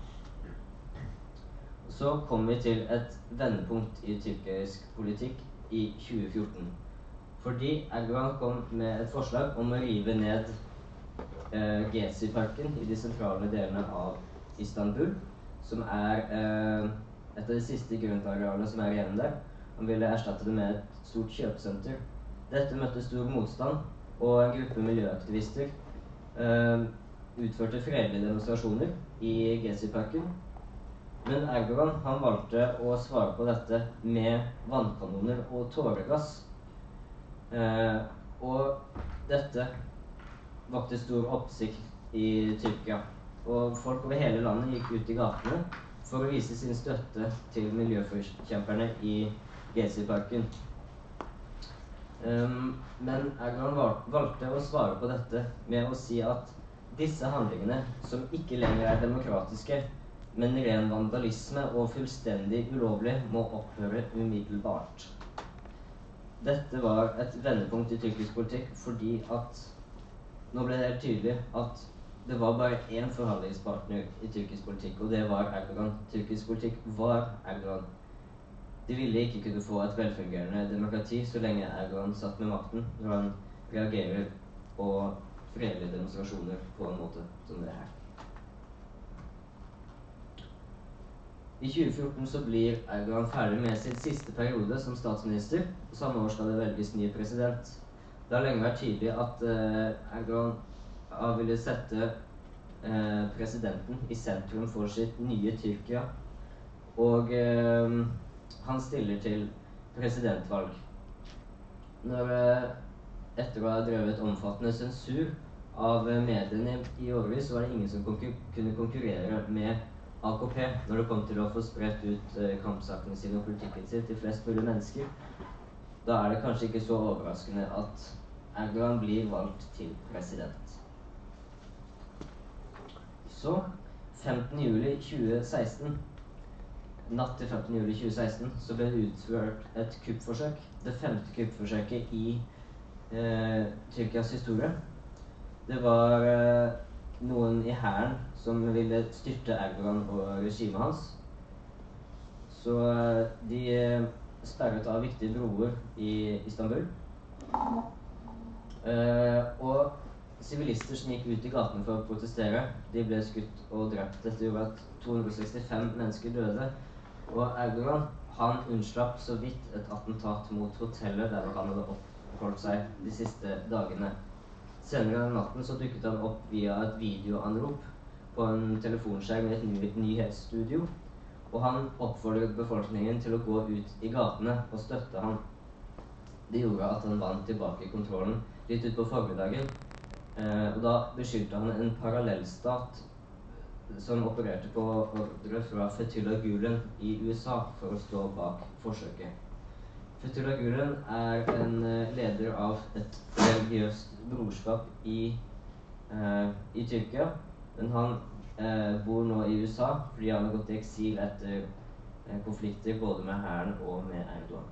S2: Så kom vi til et vendepunkt i tyrkisk politikk i 2014. Fordi Erdogan kom med et forslag om å rive ned eh, Gezi-parken i de sentrale delene av Istanbul, som er eh, et av de siste grøntarealene som er igjen der. Han ville erstatte det med et stort kjøpesenter. Dette møtte stor motstand, og en gruppe miljøaktivister eh, utførte fredelige demonstrasjoner i Gezi-parken. Men Erdogan han valgte å svare på dette med vannkanoner og tåregass. Eh, og dette vakte stor oppsikt i Tyrkia. Og folk over hele landet gikk ut i gatene for å vise sin støtte til miljøforkjemperne i Gezi-parken. Um, men Erdogan valgte å svare på dette med å si at disse handlingene, som ikke lenger er demokratiske, men ren vandalisme og fullstendig ulovlig, må opphøre umiddelbart. Dette var et vendepunkt i tyrkisk politikk fordi at nå ble det helt tydelig at det var bare én forhandlingspartner i tyrkisk politikk, og det var Erdogan. Tyrkisk politikk var Erdogan. De ville ikke kunne få et velfungerende demokrati så lenge Erdogan satt med makten, når han reagerer på fredelige demonstrasjoner på en måte som det her. I 2014 så blir Erdogan ferdig med sin siste periode som statsminister. Samme år skal det velges ny president. Det har lenge vært tydelig at uh, Erdogan ville sette uh, presidenten i sentrum for sitt nye Tyrkia. Og uh, han stiller til presidentvalg. Når, etter å ha drevet omfattende sensur av mediene i årevis, var det ingen som konkur kunne konkurrere med AKP når det kom til å få spredt ut kampsakene sine og politikken sin til flest mulig mennesker. Da er det kanskje ikke så overraskende at Erdogan blir valgt til president. Så 15.07.2016 Natt til 15.07.2016 så ble det utført et kuppforsøk. Det femte kuppforsøket i eh, Tyrkias historie. Det var eh, noen i hæren som ville styrte Erdogan og regimet hans. Så eh, de eh, sperret av viktige broer i Istanbul. Eh, og sivilister som gikk ut i gatene for å protestere, de ble skutt og drept. Dette gjorde at 265 mennesker døde. Og Erdogan han unnslapp så vidt et attentat mot hotellet der han hadde oppholdt seg de siste dagene. Senere den natten så dukket han opp via et videoanrop på en telefonskjerm i et ny nyhetsstudio. Og han oppfordret befolkningen til å gå ut i gatene og støtte ham. Det gjorde at han vant tilbake kontrollen litt utpå formiddagen Eh, og da beskyldte han en parallellstat som opererte på ordre fra Fetullah Gulen i USA for å stå bak forsøket. Fetullah Gulen er en eh, leder av et religiøst brorskap i, eh, i Tyrkia. Men han bor nå i USA fordi han har gått i eksil etter eh, konflikter både med hæren og med Erdogan.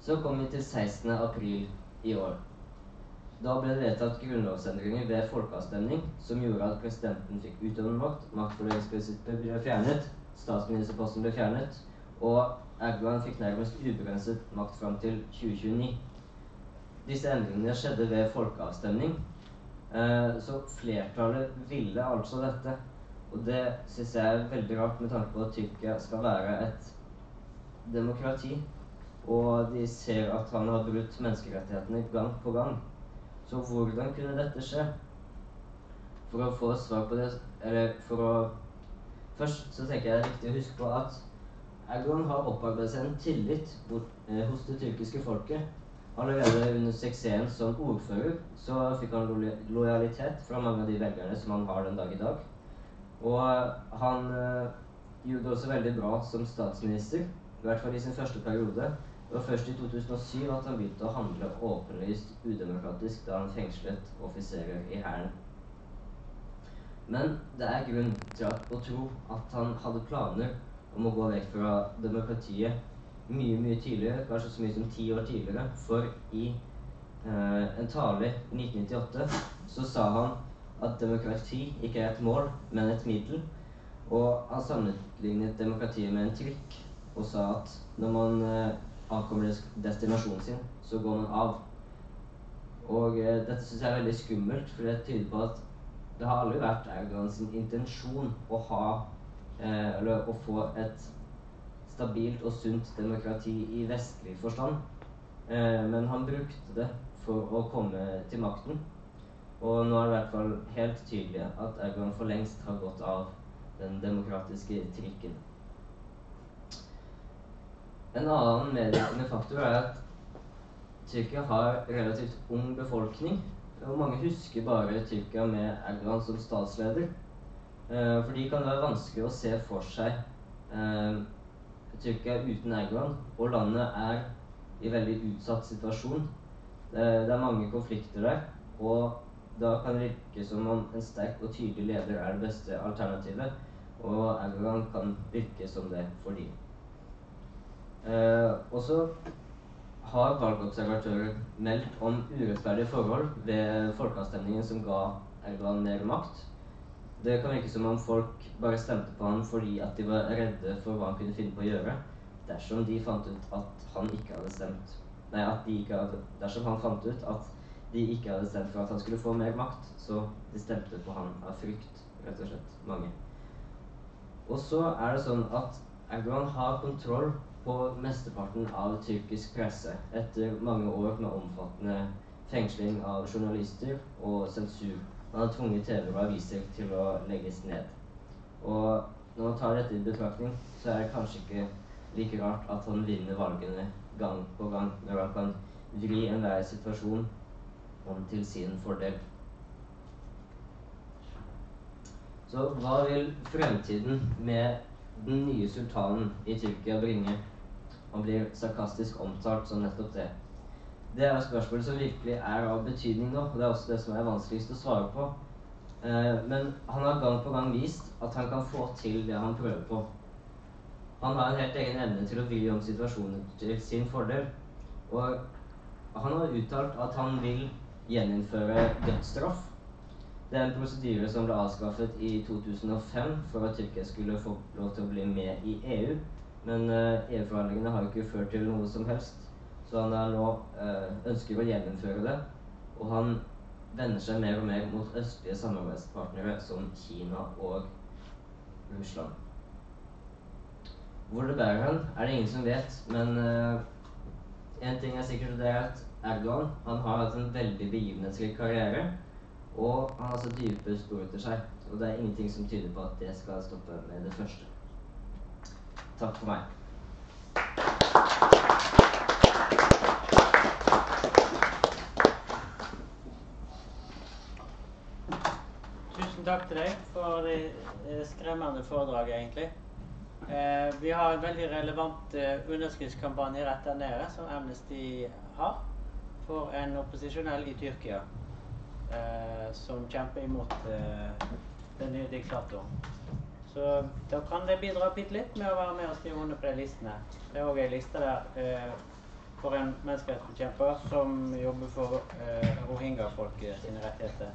S2: Så kom vi til 16. april i år. Da ble det vedtatt grunnlovsendringer ved folkeavstemning som gjorde at presidenten fikk utøvende makt, maktfordelingsprinsippet ble fjernet, statsministerposten ble fjernet, og Erdogan fikk nærmest ubegrenset makt fram til 2029. Disse endringene skjedde ved folkeavstemning, eh, så flertallet ville altså dette. Og det syns jeg er veldig rart med tanke på at Tyrkia skal være et demokrati. Og de ser at han har brutt menneskerettighetene gang på gang. Så hvordan kunne dette skje? For å få svar på det Eller for å Først så tenker jeg det er viktig å huske på at Erdogan har opparbeidet seg en tillit eh, hos det tyrkiske folket. Allerede under suksessen som ordfører så fikk han lo lojalitet fra mange av de velgerne som han har den dag i dag. Og han eh, gjorde det også veldig bra som statsminister, I hvert fall i sin første periode. Det var først i 2007 at han begynte å handle åpenlyst udemokratisk da han fengslet offiserer i hæren. Men det er grunn til å tro at han hadde planer om å gå vekk fra demokratiet mye, mye tidligere, kanskje så mye som ti år tidligere. For i eh, en tale i 1998 så sa han at demokrati ikke er et mål, men et middel. Og han sammenlignet demokratiet med en trikk og sa at når man eh, ankommer destinasjonen sin, så går man av. Og eh, dette syns jeg er veldig skummelt, for det tyder på at det har aldri vært Erdogan intensjon å ha eh, Eller å få et stabilt og sunt demokrati i vestlig forstand. Eh, men han brukte det for å komme til makten. Og nå er det i hvert fall helt tydelig at Erdogan for lengst har gått av den demokratiske trikken. En annen medvirkende faktor er at Tyrkia har relativt ung befolkning. Og mange husker bare Tyrkia med Erdogan som statsleder. For de kan det være vanskelig å se for seg Tyrkia uten Erdogan. Og landet er i veldig utsatt situasjon. Det, det er mange konflikter der. Og da kan det virke som om en sterk og tydelig leder er det beste alternativet, og Erdogan kan virke som det for dem. Eh, også har valgobservatører meldt om urettferdige forhold ved folkeavstemningen som ga Erdogan mer makt. Det kan virke som om folk bare stemte på han fordi at de var redde for hva han kunne finne på å gjøre, dersom de fant ut at han ikke hadde stemt Nei, at de ikke hadde Dersom han fant ut at de ikke hadde stemt for at han skulle få mer makt. Så de stemte på han av frykt, rett og slett. Mange. Og så er det sånn at Erdogan har kontroll på mesteparten av tyrkisk presse etter mange år med omfattende fengsling av journalister og sensur. Han har tvunget TV og aviser til å legges ned. Og når man tar dette i betraktning, så er det kanskje ikke like rart at han vinner valgene gang på gang, når han kan vri enhver situasjon om til sin fordel. Så hva vil fremtiden med den nye sultanen i Tyrkia bringe? Han blir sarkastisk omtalt som nettopp det. Det er spørsmål som virkelig er av betydning nå, og det er også det som er vanskeligst å svare på. Eh, men han har gang på gang vist at han kan få til det han prøver på. Han har en helt egen evne til å vri om situasjonen til sin fordel. Og han har uttalt at han vil gjeninnføre dødsstraff. Det er en prosedyre som ble avskaffet i 2005 for at Tyrkia skulle få lov til å bli med i EU. Men EU-forhandlingene har jo ikke ført til noe som helst. Så han er nå uh, ønsker å gjeninnføre det. Og han vender seg mer og mer mot østlige samarbeidspartnere som Kina og Russland. Hvor det bærer hen, er det ingen som vet. Men én uh, ting er sikkert, det er at Erdogan han har hatt en veldig begivenhetsrik karriere. Og han har så dype spor etter seg. Og det er ingenting som tyder på at det skal stoppe med det første. Takk for meg.
S1: Tusen takk til deg for det skremmende foredraget, egentlig. Eh, vi har en veldig relevant eh, underskriftskampanje rett der nede, som Amnesty har for en opposisjonell i Tyrkia eh, som kjemper imot eh, den nye diktatoren. Så da kan det bidra bitte litt med å være med og skrive under på de listene. Det er òg ei liste der eh, for en menneskerettsbekjemper som jobber for eh, rohingya-folket sine rettigheter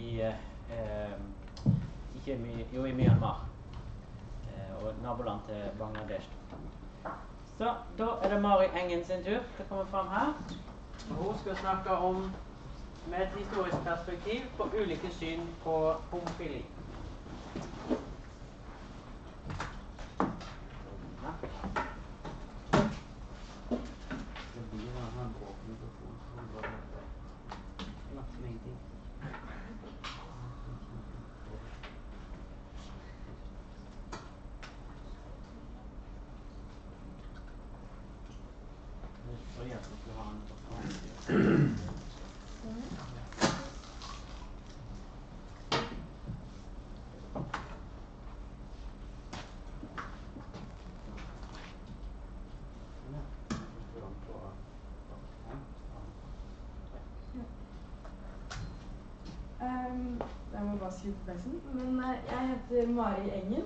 S1: i eh, Ehm, ikke jo, i Myanmar. Ehm, og naboland til Bangladesh. Så da er det Mari Engen sin tur til å komme fram her. Hun skal snakke om med et historisk perspektiv på ulike syn på homofili.
S4: Takk. På PC-en. Men uh, jeg heter Mari Engen.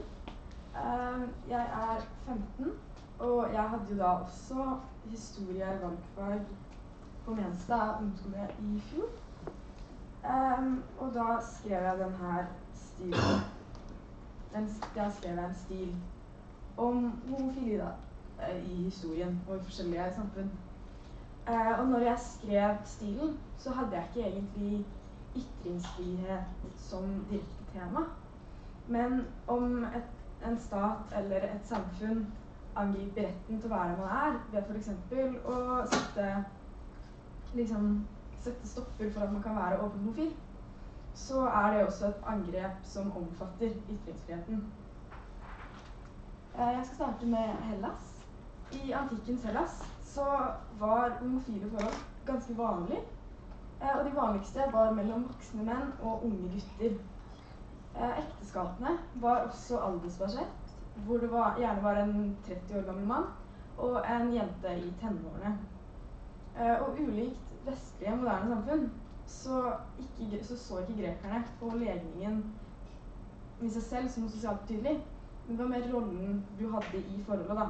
S4: Uh, jeg er 15, og jeg hadde jo da også historie valgfag på Menstad ungdomsskole i fjor. Um, og da skrev jeg den her stilen. Den, da skrev jeg en stil om homofili da, i historien og i forskjellige samfunn. Og når jeg skrev stilen, så hadde jeg ikke egentlig ytringsfrihet som direkte tema. Men om et, en stat eller et samfunn angriper retten til å være man er, ved f.eks. å sette, liksom, sette stopper for at man kan være åpen homofil, så er det også et angrep som omfatter ytringsfriheten. Eh, jeg skal starte med Hellas. I antikkens Hellas så var homofile forhold ganske vanlig. Eh, og de vanligste var mellom voksne menn og unge gutter. Eh, ekteskapene var også aldersbasert, hvor det var, gjerne var en 30 år gammel mann og en jente i tenårene. Og ulikt vestlige, moderne samfunn så, ikke, så, så ikke grekerne på legningen i seg selv som noe sosialt betydelig. Men det var mer rollen du hadde i forholdet. da.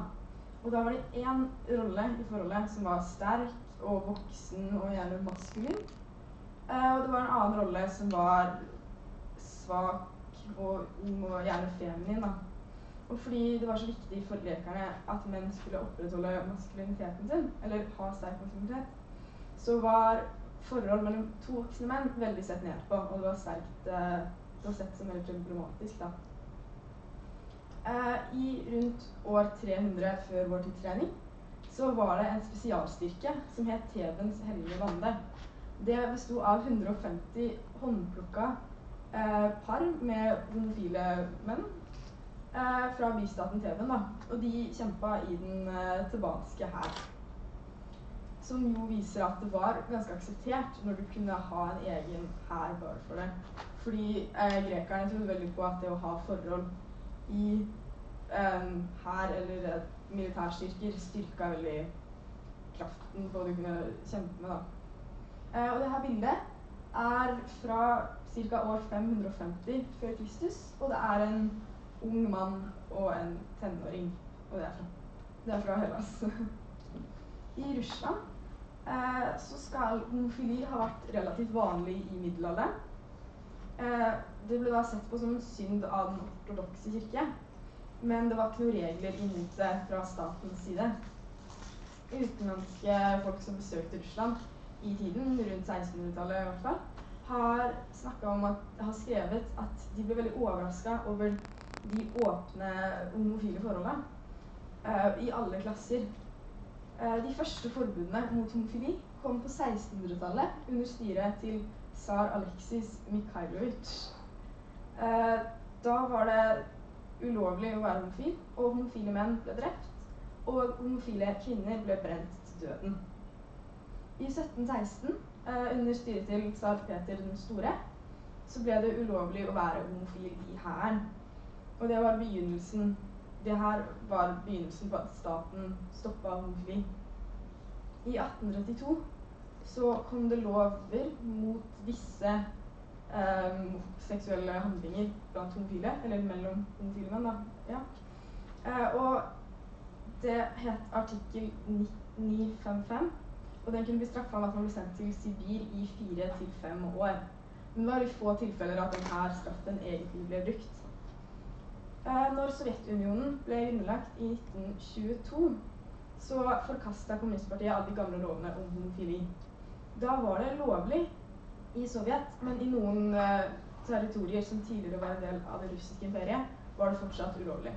S4: Og da var det én rolle i forholdet som var sterk og voksen og gjerne maskulin. Eh, og det var en annen rolle som var svak og ung og gjerne feminin. da. Og fordi det var så viktig for grekerne at menn skulle opprettholde maskuliniteten sin, eller ha sterk maskulinitet, så var forhold mellom to voksne menn veldig sett ned på, og det var sterkt eh, det var sett som veldig problematisk. da. Eh, I rundt år 300 før vår tidsregning så var det en spesialstyrke som het Tebens hellige bande. Det besto av 150 håndplukka eh, par med homofile menn eh, fra bystaten Teben. da. Og de kjempa i den eh, tebanske hær. Som jo viser at det var ganske akseptert når du kunne ha en egen hær bare for det. Fordi eh, grekerne trodde veldig på at det å ha forhold i hær eller militærstyrker styrka veldig kraften på det du kunne kjempe med. da. Eh, og dette bildet er fra ca. år 550 før Kristus, og det er en ung mann og en tenåring. Og det er fra, det er fra Hellas. I Russland eh, så skal homofili ha vært relativt vanlig i middelalderen. Eh, det ble da sett på som en synd av den ortodokse kirke. Men det var ikke noen regler imot det fra statens side. Utenlandske folk som besøkte Russland i tiden, rundt 1600-tallet i hvert fall, har snakka om at, har skrevet at de ble veldig overraska over de åpne homofile forholdene uh, i alle klasser. Uh, de første forbudene mot homofili kom på 1600-tallet under styret til tsar Aleksis Mikhailovitsj. Uh, da var det ulovlig å være homofil, og homofile menn ble drept, og homofile kvinner ble brent til døden. I 1716, eh, under styret til tsar Peter den store, så ble det ulovlig å være homofil i hæren. Og det var begynnelsen det her var begynnelsen på at staten stoppa homofili. I 1832 så kom det lover mot visse um, seksuelle handlinger blant homofile, eller mellom homofile menn. da, ja. Uh, og det het artikkel 955, og den kunne bli straffa med at man ble sendt til Sibir i fire til fem år. Men det var i få tilfeller at denne straffen egentlig ble brukt. Uh, når Sovjetunionen ble underlagt i 1922, så forkasta kommunistpartiet alle de gamle lovene om homofili. Da var det lovlig i Sovjet, men i noen uh, territorier som tidligere var en del av det russiske imperiet, var det fortsatt ulovlig.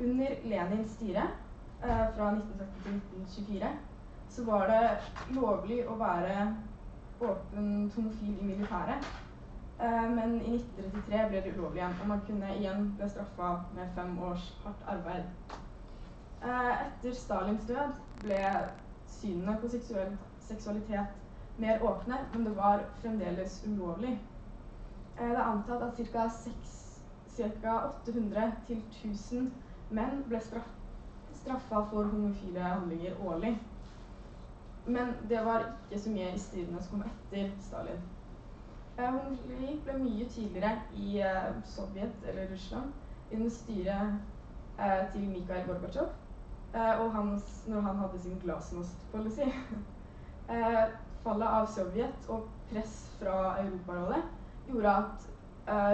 S4: Under Lenins styre uh, fra 1930 til 1924 så var det lovlig å være åpen homofil i militæret. Uh, men i 1933 ble det ulovlig igjen, og man kunne igjen bli straffa med fem års hardt arbeid. etter Stalins død ble synene på seksuell, seksualitet mer åpne, men det var fremdeles ulovlig. Eh, det er antatt at ca. 800 til 1000 menn ble straff, straffa for homofile handlinger årlig. Men det var ikke så mye i stridene som kom etter Stalin. Eh, homofili ble mye tydeligere i eh, Sovjet, eller Russland, under styret eh, til Mikhail Gorbatsjov, og hans, når han hadde sin glasnost-policy. Fallet av Sovjet og press fra Europarådet gjorde at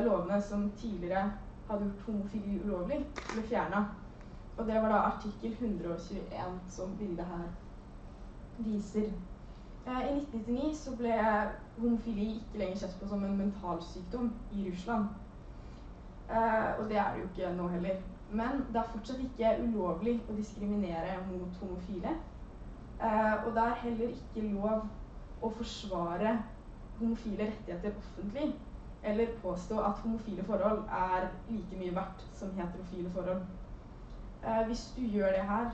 S4: lovene som tidligere hadde gjort homofili ulovlig, ble fjerna. Og det var da artikkel 121 som bildet her viser. Eh, I 1999 så ble homofili ikke lenger sett på som en mentalsykdom i Russland. Eh, og det er det jo ikke nå heller. Men det er fortsatt ikke ulovlig å diskriminere mot homofile. Eh, og det er heller ikke lov å forsvare homofile rettigheter offentlig. Eller påstå at homofile forhold er like mye verdt som heterofile forhold. Eh, hvis du gjør det her,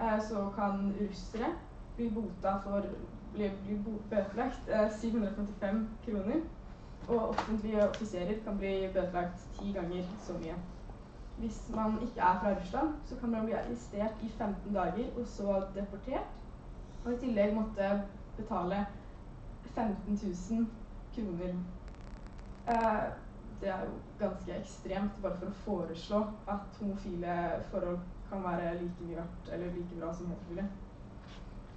S4: eh, så kan russere bli bota for blir, blir bøtelagt 755 kroner. Og offentlige offiserer kan bli bøtelagt ti ganger så mye. Hvis man ikke er fra Russland, så kan man bli arrestert i 15 dager og så deportert. Og i tillegg måtte betale 15 000 kroner. Eh, det er jo ganske ekstremt bare for å foreslå at homofile forhold kan være like mye verdt eller like bra som heterofile.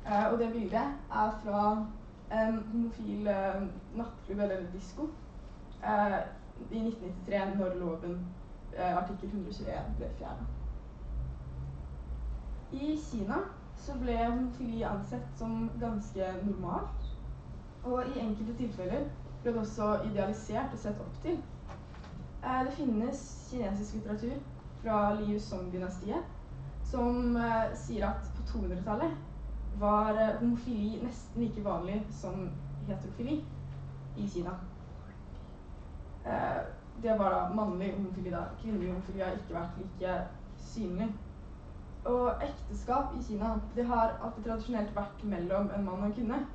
S4: Eh, og det bildet er fra en homofil eh, nattklubb eller disko eh, i 1993, når loven artikkel 121 ble fjerna. I Kina så ble homofili ansett som ganske normalt. Og i enkelte tilfeller ble det også idealisert og sett opp til. Det finnes kinesisk litteratur fra Liu Song-dynastiet som sier at på 200-tallet var eh, homofili nesten like vanlig som heterofili i Kina. Eh, det var da mannlig homofili. da. Kvinnelig homofili har ikke vært like synlig. Og ekteskap i Kina det har alltid tradisjonelt vært mellom en mann og en kvinne.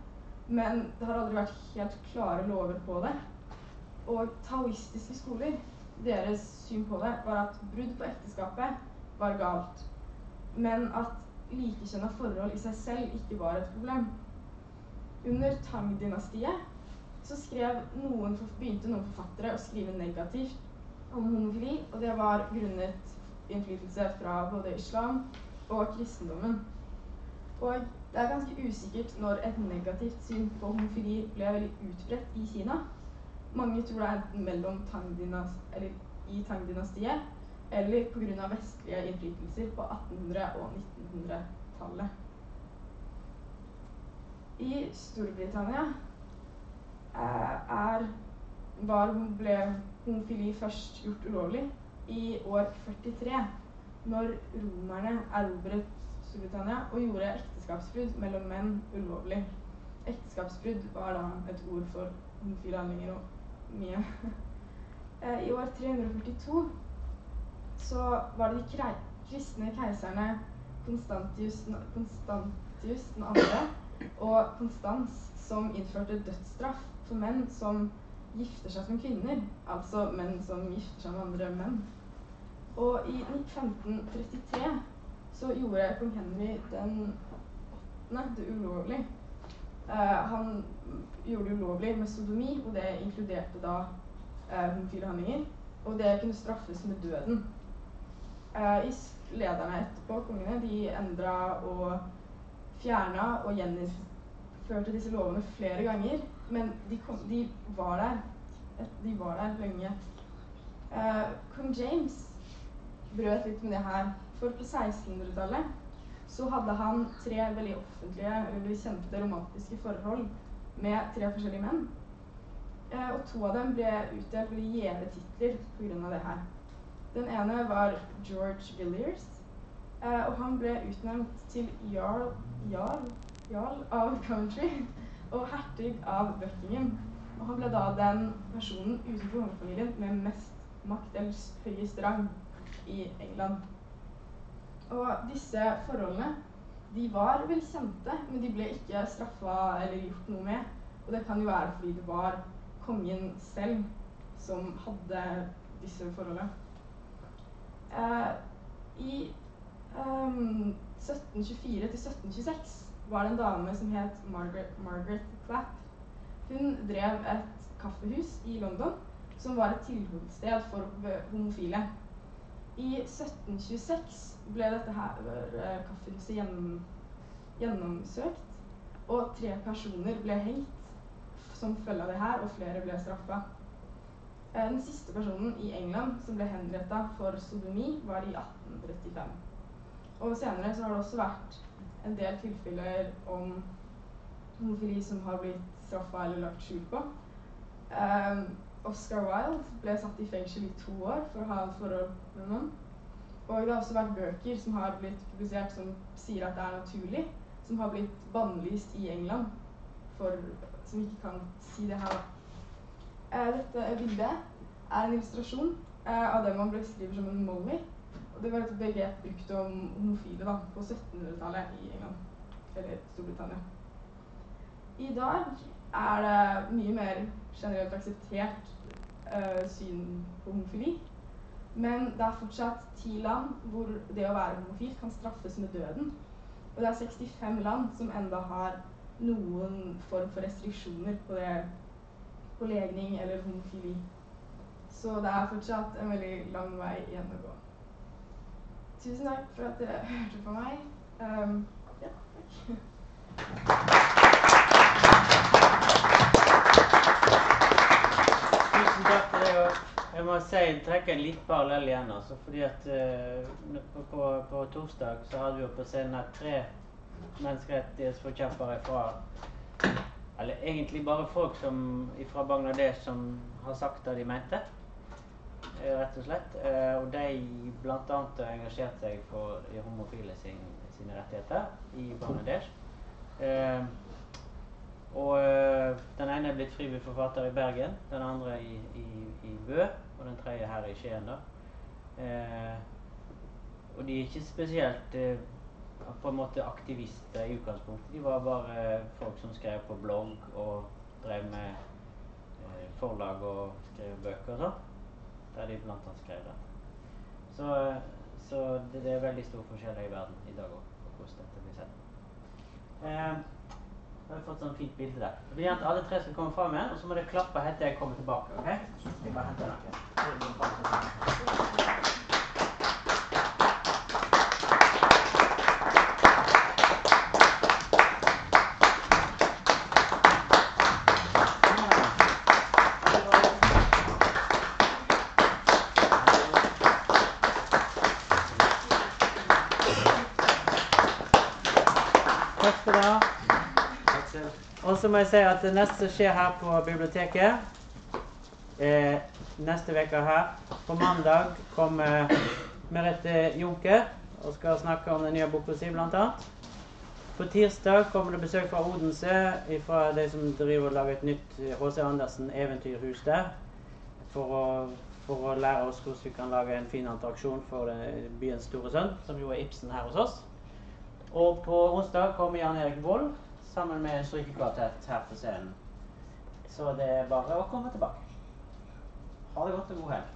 S4: Men det har aldri vært helt klare lover på det. Og taoistiske skoler, deres syn på det, var at brudd på ekteskapet var galt. Men at likekjønna forhold i seg selv ikke var et problem. Under Tang-dynastiet begynte noen forfattere å skrive negativt om homofili, og det var grunnet innflytelse fra både islam og kristendommen. Og det er ganske usikkert når et negativt syn på homofili ble veldig utbredt i Kina. Mange tror det er enten mellom Tang eller i Tang-dynastiet eller pga. vestlige innflytelser på 1800- og 1900-tallet. I Storbritannia eh, er, var, ble homofili først gjort ulovlig i år 43, når romerne erobret Storbritannia og gjorde ekteskapsbrudd mellom menn ulovlig. Ekteskapsbrudd var da et ord for homofile handlinger og mye. Eh, I år 342 så var det de kristne keiserne Konstantius, Konstantius 2. og Konstans som innførte dødsstraff for menn som gifter seg som kvinner, altså menn som gifter seg med andre menn. Og i 1533 så gjorde kong Henry den åttende det ulovlig. Uh, han gjorde det ulovlig med sodomi, og det inkluderte da uh, homofile handlinger. Og det kunne straffes med døden. I lederne etterpå, kongene, de endra og fjerna og gjeninnførte disse lovene flere ganger. Men de, kom, de var der. De var der lenge. Kong James brøt litt med det her. For på 1600-tallet så hadde han tre veldig offentlige, veldig kjente romantiske forhold med tre forskjellige menn. Eh, og to av dem ble utdelt veldig gjeve titler pga. det her. Den ene var George Villiers, eh, og han ble utnevnt til jarl, jarl, jarl av Country og hertug av Buckingham. Og han ble da den personen utenfor kongefamilien med mest makt eller høyest rang i England. Og disse forholdene de var vel kjente, men de ble ikke straffa eller gjort noe med. Og det kan jo være fordi det var kongen selv som hadde disse forholdene. Eh, I um, 1724 til 1726 var det en dame som het Margaret, Margaret Clapp. Hun drev et kaffehus i London, som var et tilholdssted for homofile. I 1726 ble dette her eh, kaffehuset gjennom, gjennomsøkt, og tre personer ble hengt som følge av det her, og flere ble straffa. Eh, den siste personen i England som ble henretta for sodomi, var i 1835. Og senere så har det også vært en del tilfeller om homofili som har blitt straffa eller lagt skjul på. Um, Oscar Wilde ble satt i fengsel i to år for å ha et forhold med noen. Og det har også vært bøker som har blitt publisert som sier at det er naturlig, som har blitt bannlyst i England, for, som ikke kan si det her. Dette bildet er en illustrasjon uh, av det man beskriver som en molly. Og det var et begrep brukt om homofile da, på 1700-tallet i England, eller Storbritannia. I dag er det mye mer generelt akseptert uh, syn på homofili. Men det er fortsatt ti land hvor det å være homofil kan straffes med døden. Og det er 65 land som enda har noen form for restriksjoner på, det, på legning eller homofili. Så det er fortsatt en veldig lang vei igjen å gå. Tusen takk for at dere hørte på meg. Um, ja, takk.
S1: takk for det. Jeg må si, trekke en liten parallell igjen. altså, fordi at uh, på, på, torsdag så hadde vi jo på scenen tre menneskerettighetsforkjempere fra Eller egentlig bare folk som, fra Bangladesh som har sagt det de mente. Eh, rett og slett. Uh, og de bl.a. har engasjert seg for de homofile sin, sine rettigheter i Bangladesh. Uh, og den ene er blitt frivillig forfatter i Bergen, den andre i, i, i Bø, og den tredje her i Skien. da. Eh, og de er ikke spesielt eh, på en måte aktivister i utgangspunktet. De var bare folk som skrev på blogg og drev med eh, forlag og skrev bøker og sånn. Der de blant annet skrev det. Så, så det, det, er veldig stor forskjell i verden i dag òg på hvordan dette blir sett. Eh, da har fått sånn fint bilde der. Jeg vil gjerne at alle tre skal komme fram igjen, og så må dere klappe etter jeg kommer tilbake. ok? Jeg bare henter noe. Og så må jeg si at det neste som skjer her på biblioteket eh, Neste uke her, på mandag, kommer Merete Junker og skal snakke om den nye boka si, bl.a. På tirsdag kommer det besøk fra Odense, fra de som driver og lager et nytt H.C. Andersen eventyrhus der. For å, for å, lære oss hvordan vi kan lage en fin attraksjon for byens store sønn, som jo er Ibsen her hos oss. Og på onsdag kommer Jan Erik Vold sammen med strykekvartett her på scenen. Så det er bare å komme tilbake. Ha det godt og god helg.